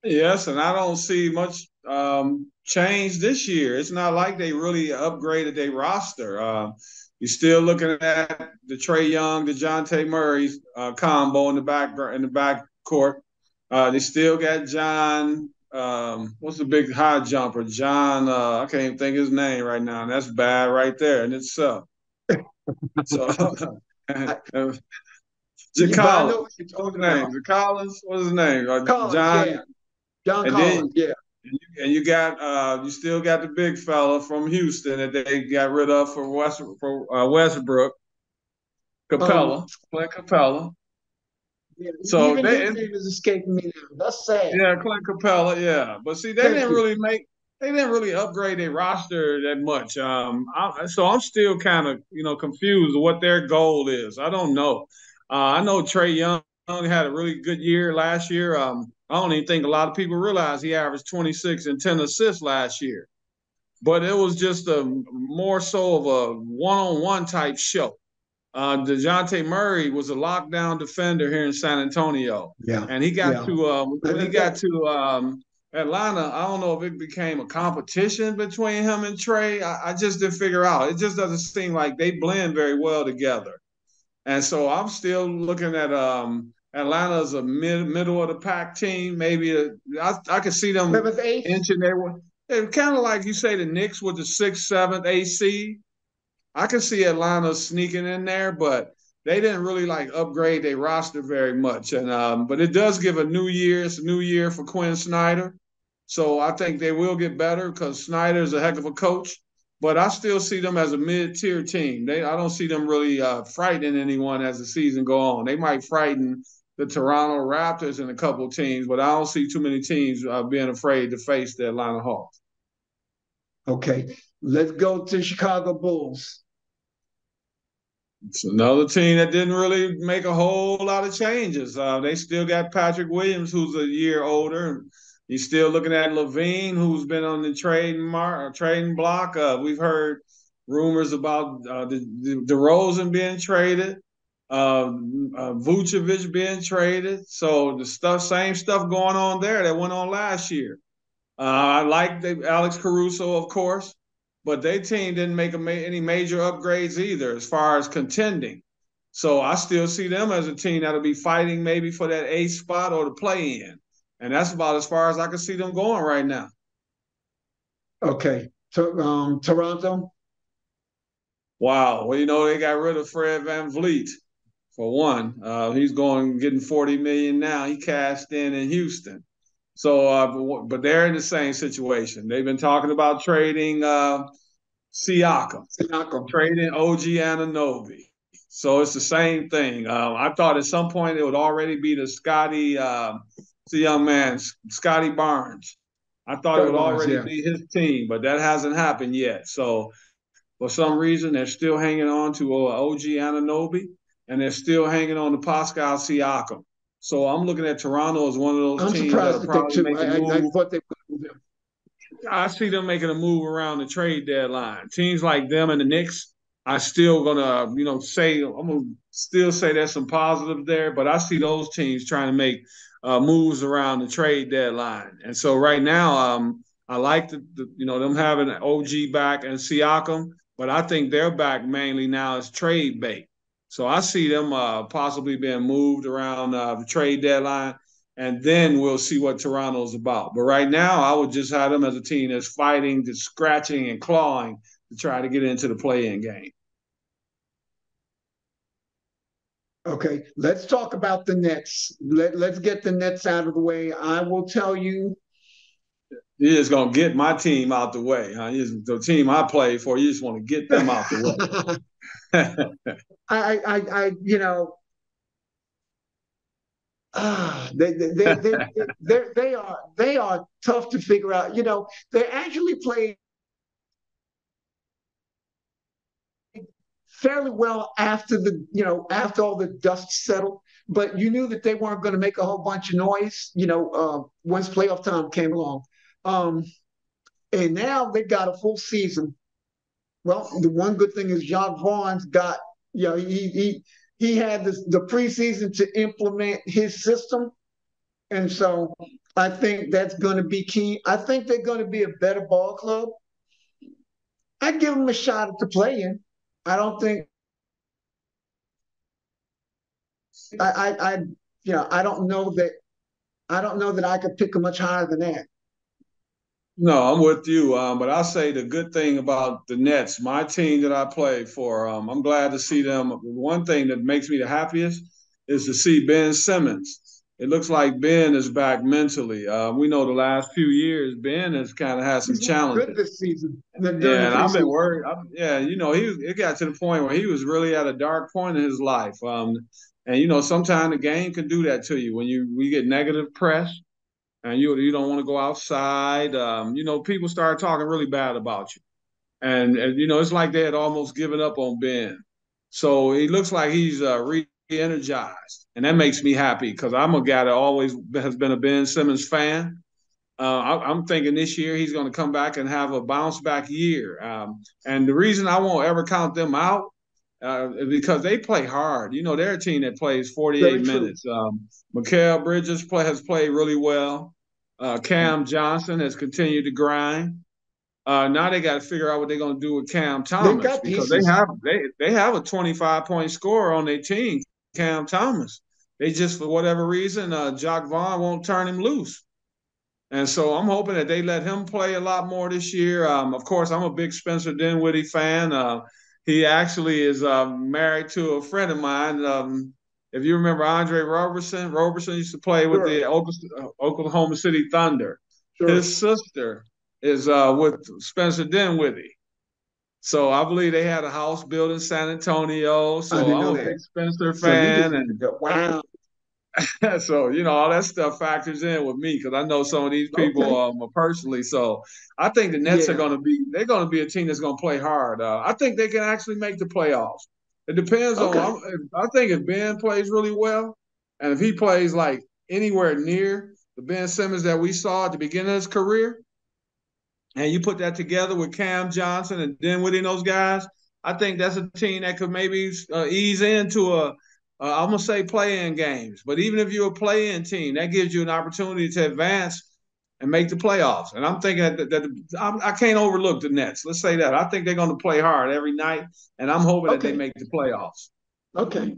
Yes, and I don't see much um, change this year. It's not like they really upgraded their roster. Uh, you're still looking at the Trae Young, the Dejounte Murray uh, combo in the back in the back court. Uh, they still got John. Um, what's the big high jumper? John. Uh, I can't even think his name right now. And that's bad right there in itself. <laughs> so. <laughs> Jacallin. What's his name? Jacallin. What's his name? Uh, Collins, John. Yeah. John and Collins, then, yeah. And you, and you got uh, you still got the big fella from Houston that they got rid of for West for uh, Westbrook, Capela, um, Clint Capela. Yeah, so even they, his name is escaping me now. That's sad. Yeah, Clint Capela. Yeah, but see, they Thank didn't you. really make they didn't really upgrade their roster that much. Um, I, so I'm still kind of you know confused what their goal is. I don't know. Uh, I know Trae Young had a really good year last year. Um, I don't even think a lot of people realize he averaged 26 and 10 assists last year. But it was just a more so of a one-on-one type show. Uh, Dejounte Murray was a lockdown defender here in San Antonio. Yeah. And he got yeah. to uh, when he got to um, Atlanta, I don't know if it became a competition between him and Trae. I, I just didn't figure out. It just doesn't seem like they blend very well together. And so I'm still looking at um, Atlanta's a mid middle of the pack team. Maybe a, I, I could see them inching their way. It's kind of like you say the Knicks with the sixth, seventh AC. I could see Atlanta sneaking in there, but they didn't really like upgrade their roster very much. And um, but it does give a new year. It's a new year for Quin Snyder, so I think they will get better because Snyder is a heck of a coach. But I still see them as a mid-tier team. They I don't see them really uh, frightening anyone as the season go on. They might frighten the Toronto Raptors and a couple teams, but I don't see too many teams uh, being afraid to face the Atlanta Hawks. Okay, let's go to Chicago Bulls. It's another team that didn't really make a whole lot of changes. Uh, they still got Patrick Williams, who's a year older. You're still looking at LaVine, who's been on the trading mark, uh, trading block. Uh, we've heard rumors about uh, the, the DeRozan being traded uh, uh, Vucevic being traded. So the stuff, same stuff going on there that went on last year. Uh, I like the Alex Caruso, of course, but their team didn't make ma- any major upgrades either as far as contending. So I still see them as a team that'll be fighting maybe for that eighth spot or the play in. And that's about as far as I can see them going right now. Okay. So, um, Toronto? Wow. Well, you know, they got rid of Fred Van VanVleet for one. Uh, he's going getting 40 million now. He cashed in in Houston. So, uh, but they're in the same situation. They've been talking about trading uh, Siakam, Siakam, trading OG Anunoby. So it's the same thing. Um, I thought at some point it would already be the Scottie, uh, the young man, Scottie Barnes. I thought it would already yeah. be his team, but that hasn't happened yet. So for some reason, they're still hanging on to uh, OG Anunoby, and they're still hanging on to Pascal Siakam. So I'm looking at Toronto as one of those I'm teams that are probably making I, I, I, thought they move I see them making a move around the trade deadline. Teams like them and the Knicks, I still gonna, you know, say I'm gonna still say there's some positives there, but I see those teams trying to make uh, moves around the trade deadline. And so right now, um, I like the, the, you know them having OG back and Siakam, but I think they're back mainly now as trade bait. So I see them uh, possibly being moved around uh, the trade deadline, and then we'll see what Toronto's about. But right now, I would just have them as a team that's fighting, that's scratching and clawing to try to get into the play-in game. Okay, let's talk about the Nets. Let, let's get the Nets out of the way. I will tell you. You're just gonna get my team out the way, huh? The team I play for, you just want to get them out the way. <laughs> <laughs> I, I, I, you know, ah, they, they, they, they, they, are, they are tough to figure out. You know, they actually played fairly well after the, you know, after all the dust settled. But you knew that they weren't going to make a whole bunch of noise, you know, uh, once playoff time came along. Um, and now they've got a full season. Well, the one good thing is John Vaughn's got you know, he he he had this, the preseason to implement his system, and so I think that's going to be key. I think they're going to be a better ball club. I give them a shot at the play-in. I don't think. I, I, I, you know, I don't know that. I don't know that I could pick them much higher than that. No, I'm with you. Um, but I'll say the good thing about the Nets, my team that I play for, um, I'm glad to see them. One thing that makes me the happiest is to see Ben Simmons. It looks like Ben is back mentally. Uh, we know the last few years Ben has kind of had some challenges. Good this season. Yeah, and I've been worried. I'm, yeah, you know, he it got to the point where he was really at a dark point in his life. Um, and you know, sometimes the game can do that to you when you we get negative press and you you don't want to go outside. Um, you know, people start talking really bad about you, and, and you know it's like they had almost given up on Ben. So he looks like he's uh, re-energized, and that makes me happy because I'm a guy that always has been a Ben Simmons fan. Uh, I, am thinking this year he's going to come back and have a bounce back year. Um, and the reason I won't ever count them out uh, because they play hard. You know, they're a team that plays 48 minutes. Um, Mikal Bridges play, has played really well. Uh, Cam Johnson has continued to grind. Uh, now they got to figure out what they're going to do with Cam Thomas because they have they they have a 25 point scorer on their team, Cam Thomas. They just for whatever reason, uh, Jacque Vaughn won't turn him loose. And so I'm hoping that they let him play a lot more this year. Um, of course, I'm a big Spencer Dinwiddie fan. Uh, he actually is uh, married to a friend of mine. Um, if you remember Andre Roberson, Roberson used to play with sure. the Oklahoma City Thunder. Sure. His sister is uh, with Spencer Dinwiddie. So I believe they had a house built in San Antonio. So I'm a big Spencer fan. So and wow. <laughs> so you know all that stuff factors in with me because I know some of these people okay. um, personally. So I think the Nets yeah. are going to be they're going to be a team that's going to play hard. Uh, I think they can actually make the playoffs. It depends okay. on. I think if Ben plays really well, and if he plays like anywhere near the Ben Simmons that we saw at the beginning of his career, and you put that together with Cam Johnson and Dinwiddie and those guys, I think that's a team that could maybe uh, ease into a uh, I'm gonna say play-in games, but even if you're a play-in team, that gives you an opportunity to advance and make the playoffs. And I'm thinking that, that, that I'm, I can not overlook the Nets. Let's say that I think they're going to play hard every night, and I'm hoping okay. that they make the playoffs. Okay.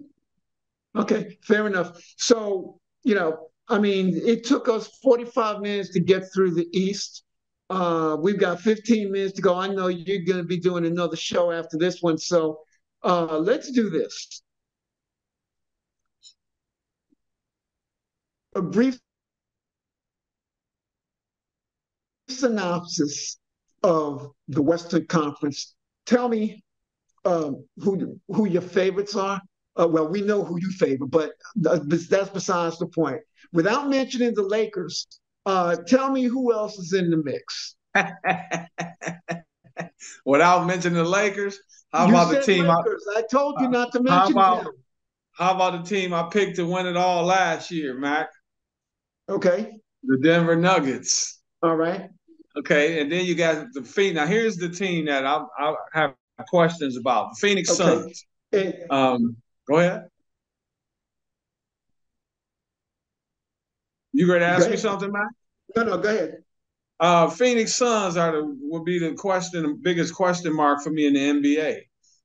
Okay, fair enough. So you know, I mean, it took us 45 minutes to get through the East. Uh, we've got 15 minutes to go. I know you're going to be doing another show after this one, so uh, let's do this. A brief synopsis of the Western Conference. Tell me um, who who your favorites are. Uh, well, we know who you favor, but that's besides the point. Without mentioning the Lakers, uh, tell me who else is in the mix. <laughs> Without mentioning the Lakers, how you about the team? Lakers. I, I told you not to mention how about, them. How about the team I picked to win it all last year, Mac? Okay. The Denver Nuggets. All right. Okay, and then you got the Phoenix. Now here's the team that I, I have questions about: the Phoenix okay. Suns. And, um, go ahead. You ready to ask me something, Mac? No, no, go ahead. Uh, Phoenix Suns are the would be the question, the biggest question mark for me in the NBA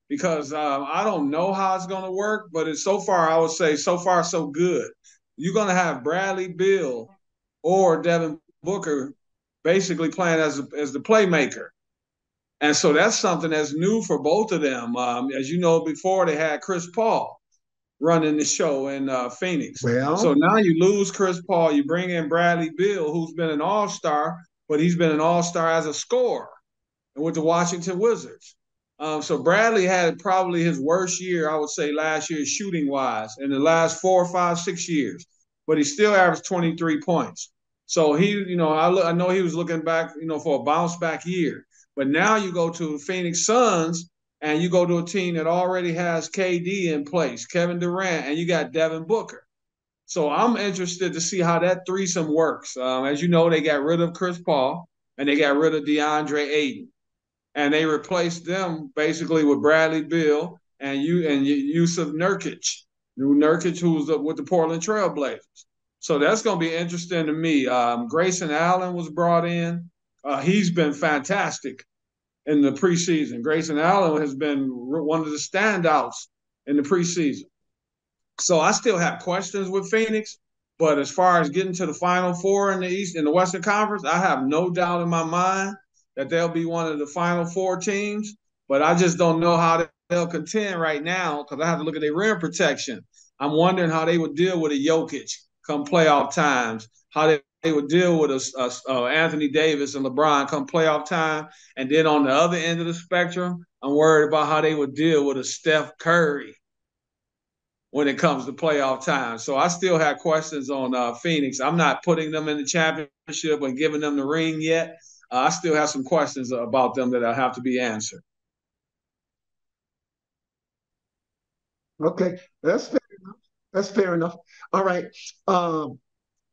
because um, I don't know how it's going to work, but it's so far I would say so far so good. You're going to have Bradley Beal or Devin Booker basically playing as a, as the playmaker, and so that's something that's new for both of them. Um, as you know, before they had Chris Paul running the show in uh, Phoenix. Well, so now you lose Chris Paul, you bring in Bradley Beal, who's been an All Star, but he's been an All Star as a scorer, and with the Washington Wizards. Um, so Bradley had probably his worst year, I would say, last year shooting wise in the last four, five, six years. But he still averaged 23 points. So he, you know, I, look, I know he was looking back, you know, for a bounce back year. But now you go to Phoenix Suns and you go to a team that already has KD in place, Kevin Durant, and you got Devin Booker. So I'm interested to see how that threesome works. Um, as you know, they got rid of Chris Paul and they got rid of DeAndre Ayton and they replaced them basically with Bradley Beal and you and Jusuf Nurkic, New Nurkic who's up with the Portland Trailblazers. So that's going to be interesting to me. Um, Grayson Allen was brought in. Uh, he's been fantastic in the preseason. Grayson Allen has been one of the standouts in the preseason. So I still have questions with Phoenix, but as far as getting to the Final Four in the East in the Western Conference, I have no doubt in my mind that they'll be one of the final four teams, but I just don't know how they'll contend right now because I have to look at their rim protection. I'm wondering how they would deal with a Jokic come playoff times, how they, they would deal with a, a, a, Anthony Davis and LeBron come playoff time, and then on the other end of the spectrum, I'm worried about how they would deal with a Steph Curry when it comes to playoff time. So I still have questions on uh, Phoenix. I'm not putting them in the championship and giving them the ring yet uh, I still have some questions about them that I have to be answered. Okay, that's fair enough. That's fair enough. All right. Um,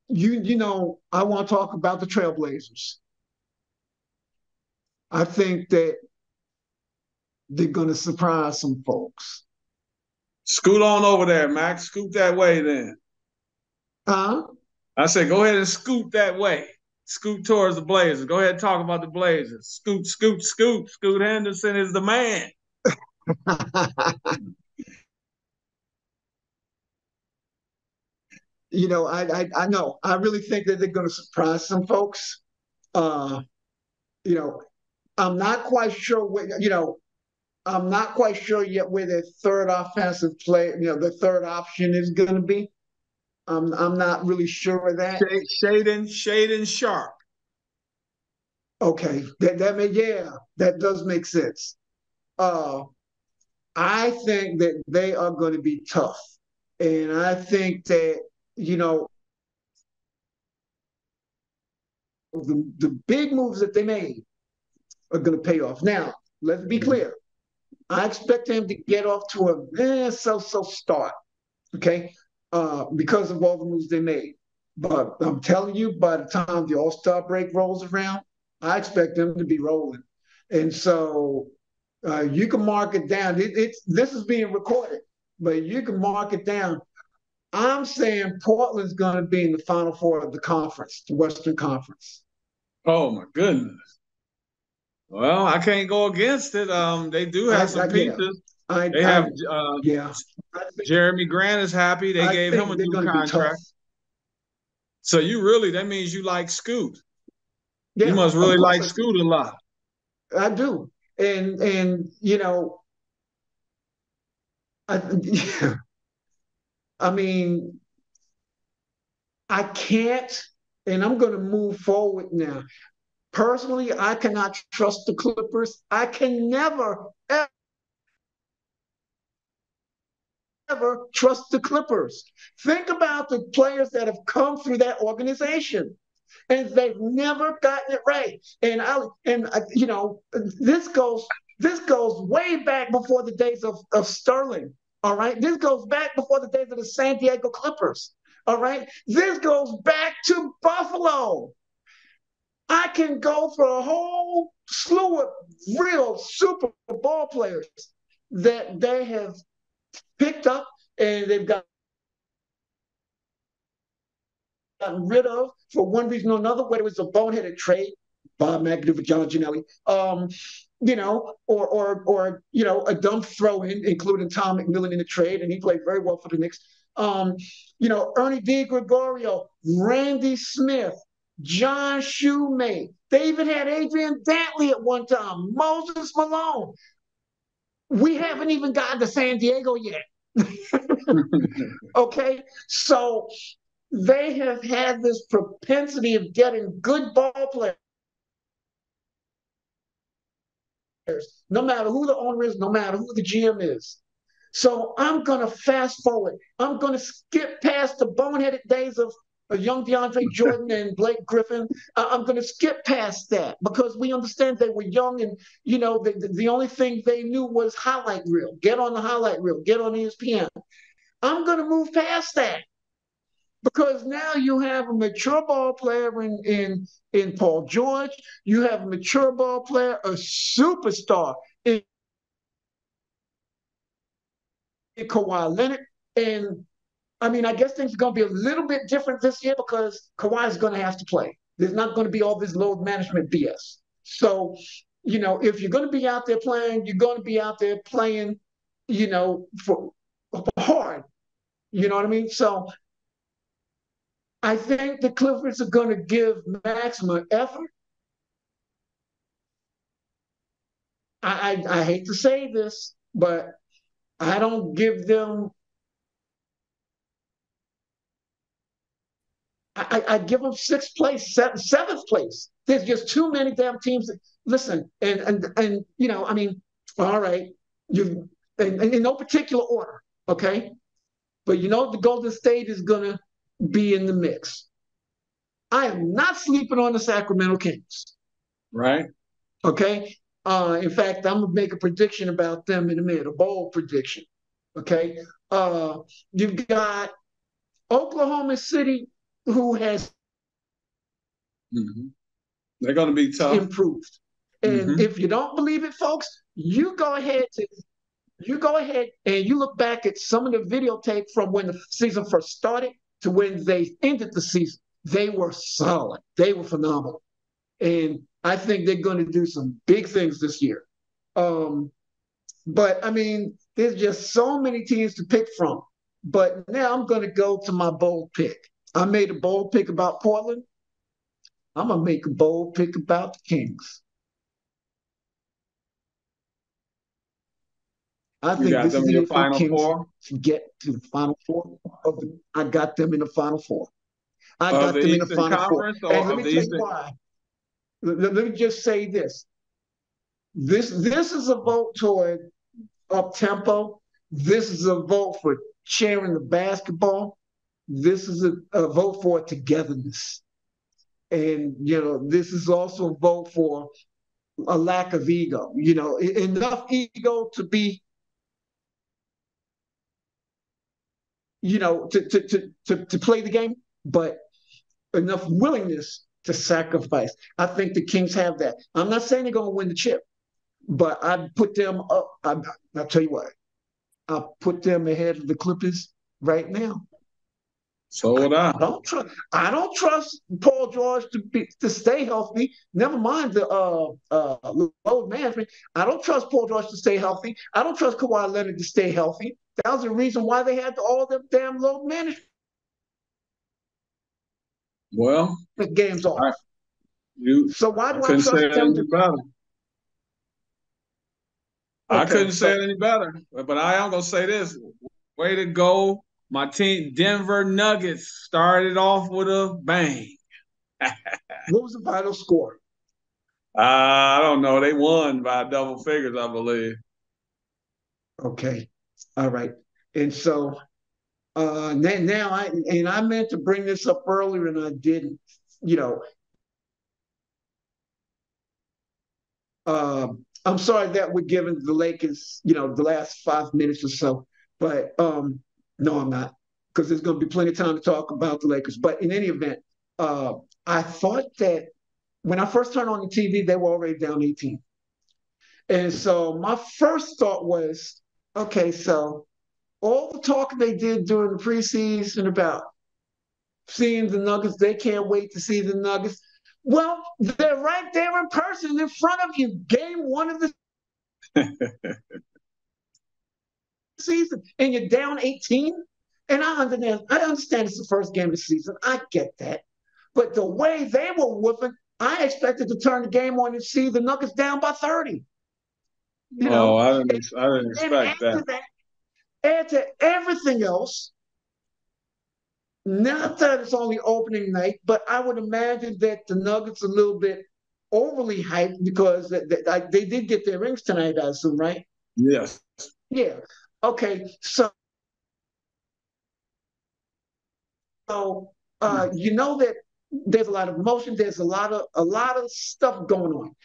you you know, I want to talk about the Trailblazers. I think that they're going to surprise some folks. Scoot on over there, Max. Scoot that way then. Huh? I said, go ahead and scoot that way scoot towards the Blazers. Go ahead and talk about the Blazers. Scoot, scoot, scoot. Scoot Henderson is the man. <laughs> you know, I, I, I know. I really think that they're going to surprise some folks. Uh, you know, I'm not quite sure what you know. I'm not quite sure yet where their third offensive play, you know, the third option is going to be. I'm I'm not really sure of that. Shaedon Shaedon Sharpe. Okay, that that may yeah, that does make sense. Uh, I think that they are going to be tough, and I think that you know the the big moves that they made are going to pay off. Now, let's be clear. I expect them to get off to a eh, so-so start. Okay, uh, because of all the moves they made. But I'm telling you, by the time the All Star break rolls around, I expect them to be rolling. And so uh, you can mark it down. It, it's this is being recorded, but you can mark it down. I'm saying Portland's going to be in the Final Four of the conference, the Western Conference. Oh my goodness! Well, I can't go against it. Um, they do have I, some I, pieces. I, they have uh, yeah. Jerami Grant is happy. They I gave him a new contract. So you really that means you like Scoot. Yeah, you must really like Scoot a lot. I do. And and you know I yeah. <laughs> I mean I can't and I'm going to move forward now. Personally, I cannot trust the Clippers. I can never, ever, trust the Clippers. Think about the players that have come through that organization and they've never gotten it right. And I and I, you know this goes this goes way back before the days of, of Sterling. All right, this goes back before the days of the San Diego Clippers. All right, this goes back to Buffalo. I can go for a whole slew of real super ball players that they have picked up and they've got gotten rid of for one reason or another, whether it was a boneheaded trade, Bob McAdoo for John Gianelli, um, you know, or or or you know, a dumb throw in, including Tom McMillan in the trade, and he played very well for the Knicks. Um, you know, Ernie DiGregorio, Randy Smith, John Shumate. They even had Adrian Dantley at one time, Moses Malone. We haven't even gotten to San Diego yet. <laughs> okay, so they have had this propensity of getting good ball players. No matter who the owner is, no matter who the GM is. So I'm going to fast forward. I'm going to skip past the boneheaded days of a young DeAndre <laughs> Jordan and Blake Griffin. I'm going to skip past that because we understand they were young and, you know, the, the only thing they knew was highlight reel. Get on the highlight reel. Get on ESPN. I'm going to move past that because now you have a mature ball player in in in Paul George. You have a mature ball player, a superstar in, in Kawhi Leonard. And I mean, I guess things are going to be a little bit different this year because Kawhi is going to have to play. There's not going to be all this load management BS. So, you know, if you're going to be out there playing, you're going to be out there playing, you know, for hard. You know what I mean? So I think the Clippers are going to give maximum effort. I, I, I hate to say this, but I don't give them. I, I give them sixth place, seventh, place. There's just too many damn teams. That, listen, and and and you know, I mean, all right, you in, in no particular order, okay, but you know the Golden State is gonna be in the mix. I am not sleeping on the Sacramento Kings. Right. Okay. Uh, in fact, I'm gonna make a prediction about them in a minute, a bold prediction. Okay. Uh, you've got Oklahoma City, who has mm-hmm. they're going to be tough. Improved. And mm-hmm. if you don't believe it, folks, you go ahead to you go ahead and you look back at some of the videotape from when the season first started to when they ended the season, they were solid. They were phenomenal. And I think they're going to do some big things this year. Um, but I mean, there's just so many teams to pick from. But now I'm going to go to my bold pick. I made a bold pick about Portland. I'm going to make a bold pick about the Kings. I think this is the final Kings four to get to the final four. Of the, I got them in the final four. I of got the them Eastern in the final Conference four. And let me tell Eastern... you why. Let, let me just say this. This this is a vote toward up tempo. This is a vote for sharing the basketball. This is a, a vote for togetherness. And you know, this is also a vote for a lack of ego. You know, enough ego to be you know, to, to, to, to, to play the game, but enough willingness to sacrifice. I think the Kings have that. I'm not saying they're going to win the chip, but I put them up. I, I'll tell you what, I put them ahead of the Clippers right now. So would I. I don't trust. I don't trust Paul George to be to stay healthy. Never mind the uh, uh, load management. I don't trust Paul George to stay healthy. I don't trust Kawhi Leonard to stay healthy. That was the reason why they had all them damn load management. Well, the game's off. I, you, so why do I, I trust them to? Better. Okay, I couldn't so, say it any better, but I am gonna say this: way to go my team, Denver Nuggets, started off with a bang. <laughs> what was the final score? Uh, I don't know. They won by double figures, I believe. Okay. All right. And so uh now, I and I meant to bring this up earlier and I didn't, you know. Uh, I'm sorry that we're giving the Lakers, you know, the last five minutes or so, but um, no, I'm not, because there's going to be plenty of time to talk about the Lakers. But in any event, uh, I thought that when I first turned on the TV, they were already down 18. And so my first thought was, okay, so all the talk they did during the preseason about seeing the Nuggets, they can't wait to see the Nuggets. Well, they're right there in person in front of you. Game one of the <laughs> season, and you're down 18. And I understand, I understand it's the first game of the season. I get that. But the way they were whooping, I expected to turn the game on and see the Nuggets down by 30. You know, oh, I didn't, and, I didn't expect that. that. Add to everything else, not that it's only opening night, but I would imagine that the Nuggets a little bit overly hyped because they, they, they did get their rings tonight, I assume, right? Yes. Yeah. Okay. So, so uh, you know that there's a lot of emotion. There's a lot of a lot of stuff going on,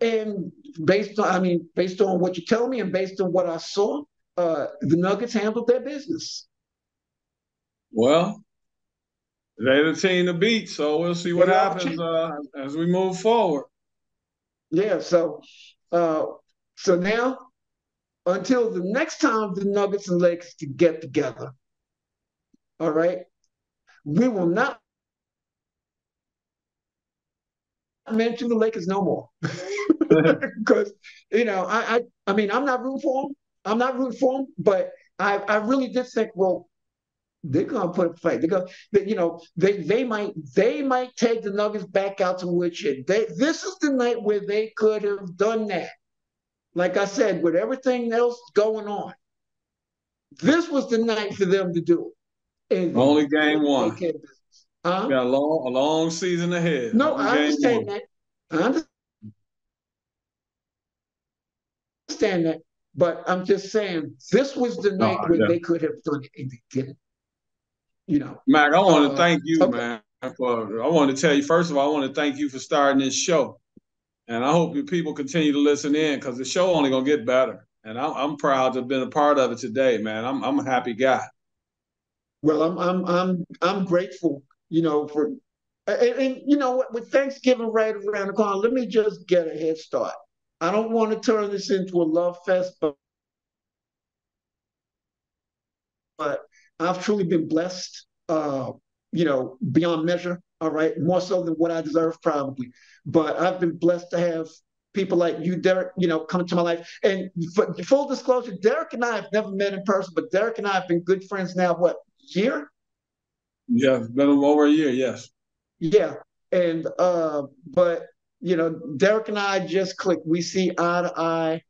and based on I mean, based on what you tell me and based on what I saw, uh, the Nuggets handled their business. Well, they're the team to beat, so we'll see what happens uh, as we move forward. Yeah, so uh, so now until the next time the Nuggets and Lakers to get together, all right, we will not mention the Lakers no more <laughs> because you know I, I I mean I'm not rooting for them. I'm not rooting for them, but I I really did think well they're gonna put a fight. They're gonna, they, you know, they they might they might take the Nuggets back out to woodshed. They this is the night where they could have done that. Like I said, with everything else going on, this was the night for them to do it. And Only game one. Huh? Got a long a long season ahead. No, Only I understand that. I understand that. But I'm just saying, this was the night oh, where yeah. they could have done it and they didn't you know. Mac, I want to uh, thank you, okay. man. For I want to tell you first of all, I want to thank you for starting this show, and I hope people continue to listen in because the show only gonna get better. And I'm, I'm proud to have been a part of it today, man. I'm I'm a happy guy. Well, I'm I'm I'm I'm grateful, you know, for and, and you know what, with Thanksgiving right around the corner, let me just get a head start. I don't want to turn this into a love fest, but but I've truly been blessed, uh, you know, beyond measure. All right, more so than what I deserve, probably. But I've been blessed to have people like you, Derek, you know, come into my life. And for full disclosure, Derek and I have never met in person, but Derek and I have been good friends now. What year? Yeah, it's been over a year. Yes. Yeah, and uh, but you know, Derek and I just click. We see eye to eye,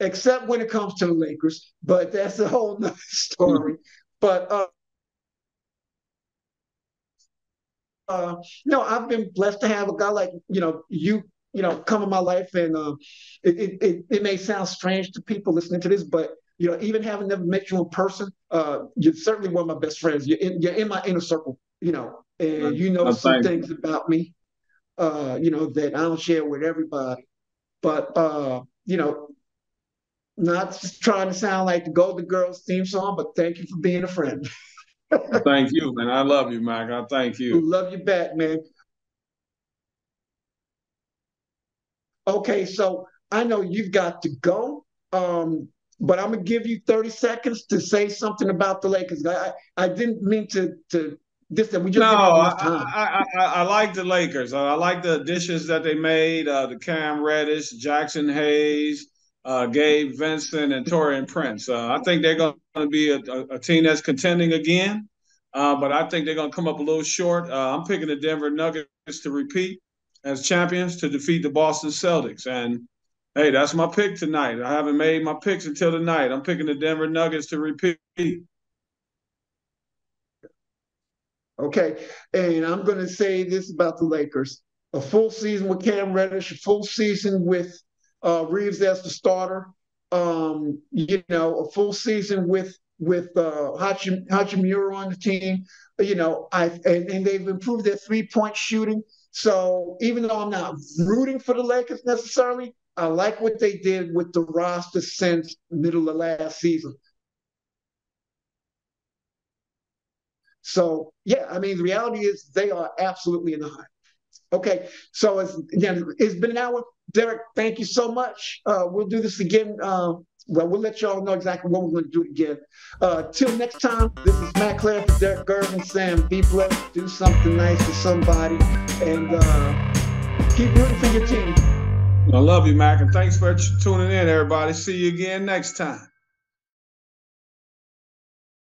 except when it comes to the Lakers. But that's a whole nother <laughs> story. But uh, uh, no, I've been blessed to have a guy like you know you you know come in my life, and uh, it, it it may sound strange to people listening to this, but you know even having never met you in person, uh, you're certainly one of my best friends. You're in, you're in my inner circle, you know, and you know some things about me, uh, you know that I don't share with everybody, but uh, you know not trying to sound like the Golden Girls theme song, but thank you for being a friend. <laughs> thank you, man. I love you, Mac. I thank you. Love you back, man. Okay, so I know you've got to go, um, but I'm gonna give you 30 seconds to say something about the Lakers. I I didn't mean to to this we just no, I, I, I, I, like the Lakers. I like the additions that they made. Uh, the Cam Reddish, Jaxson Hayes, uh, Gabe Vincent and Taurean Prince. Uh, I think they're going to be a, a, team that's contending again, uh, but I think they're going to come up a little short. Uh, I'm picking the Denver Nuggets to repeat as champions to defeat the Boston Celtics. And hey, that's my pick tonight. I haven't made my picks until tonight. I'm picking the Denver Nuggets to repeat. Okay, and I'm going to say this about the Lakers. a full season with Cam Reddish, a full season with uh, Reaves as the starter. Um, you know, a full season with with uh, Hachim, Hachimura on the team. You know, I and, and they've improved their three point shooting. So even though I'm not rooting for the Lakers necessarily, I like what they did with the roster since middle of last season. So yeah, I mean, the reality is they are absolutely in the hunt. Okay, so it's, again, it's been an hour. Derrick, thank you so much. Uh, we'll do this again. Uh, well, we'll let y'all know exactly what we're going to do again. Uh, till next time, this is Mac Claire for Derrick Gervin Sam. Be blessed. Do something nice for somebody. And uh, keep rooting for your team. I love you, Mac, and thanks for tuning in, everybody. See you again next time.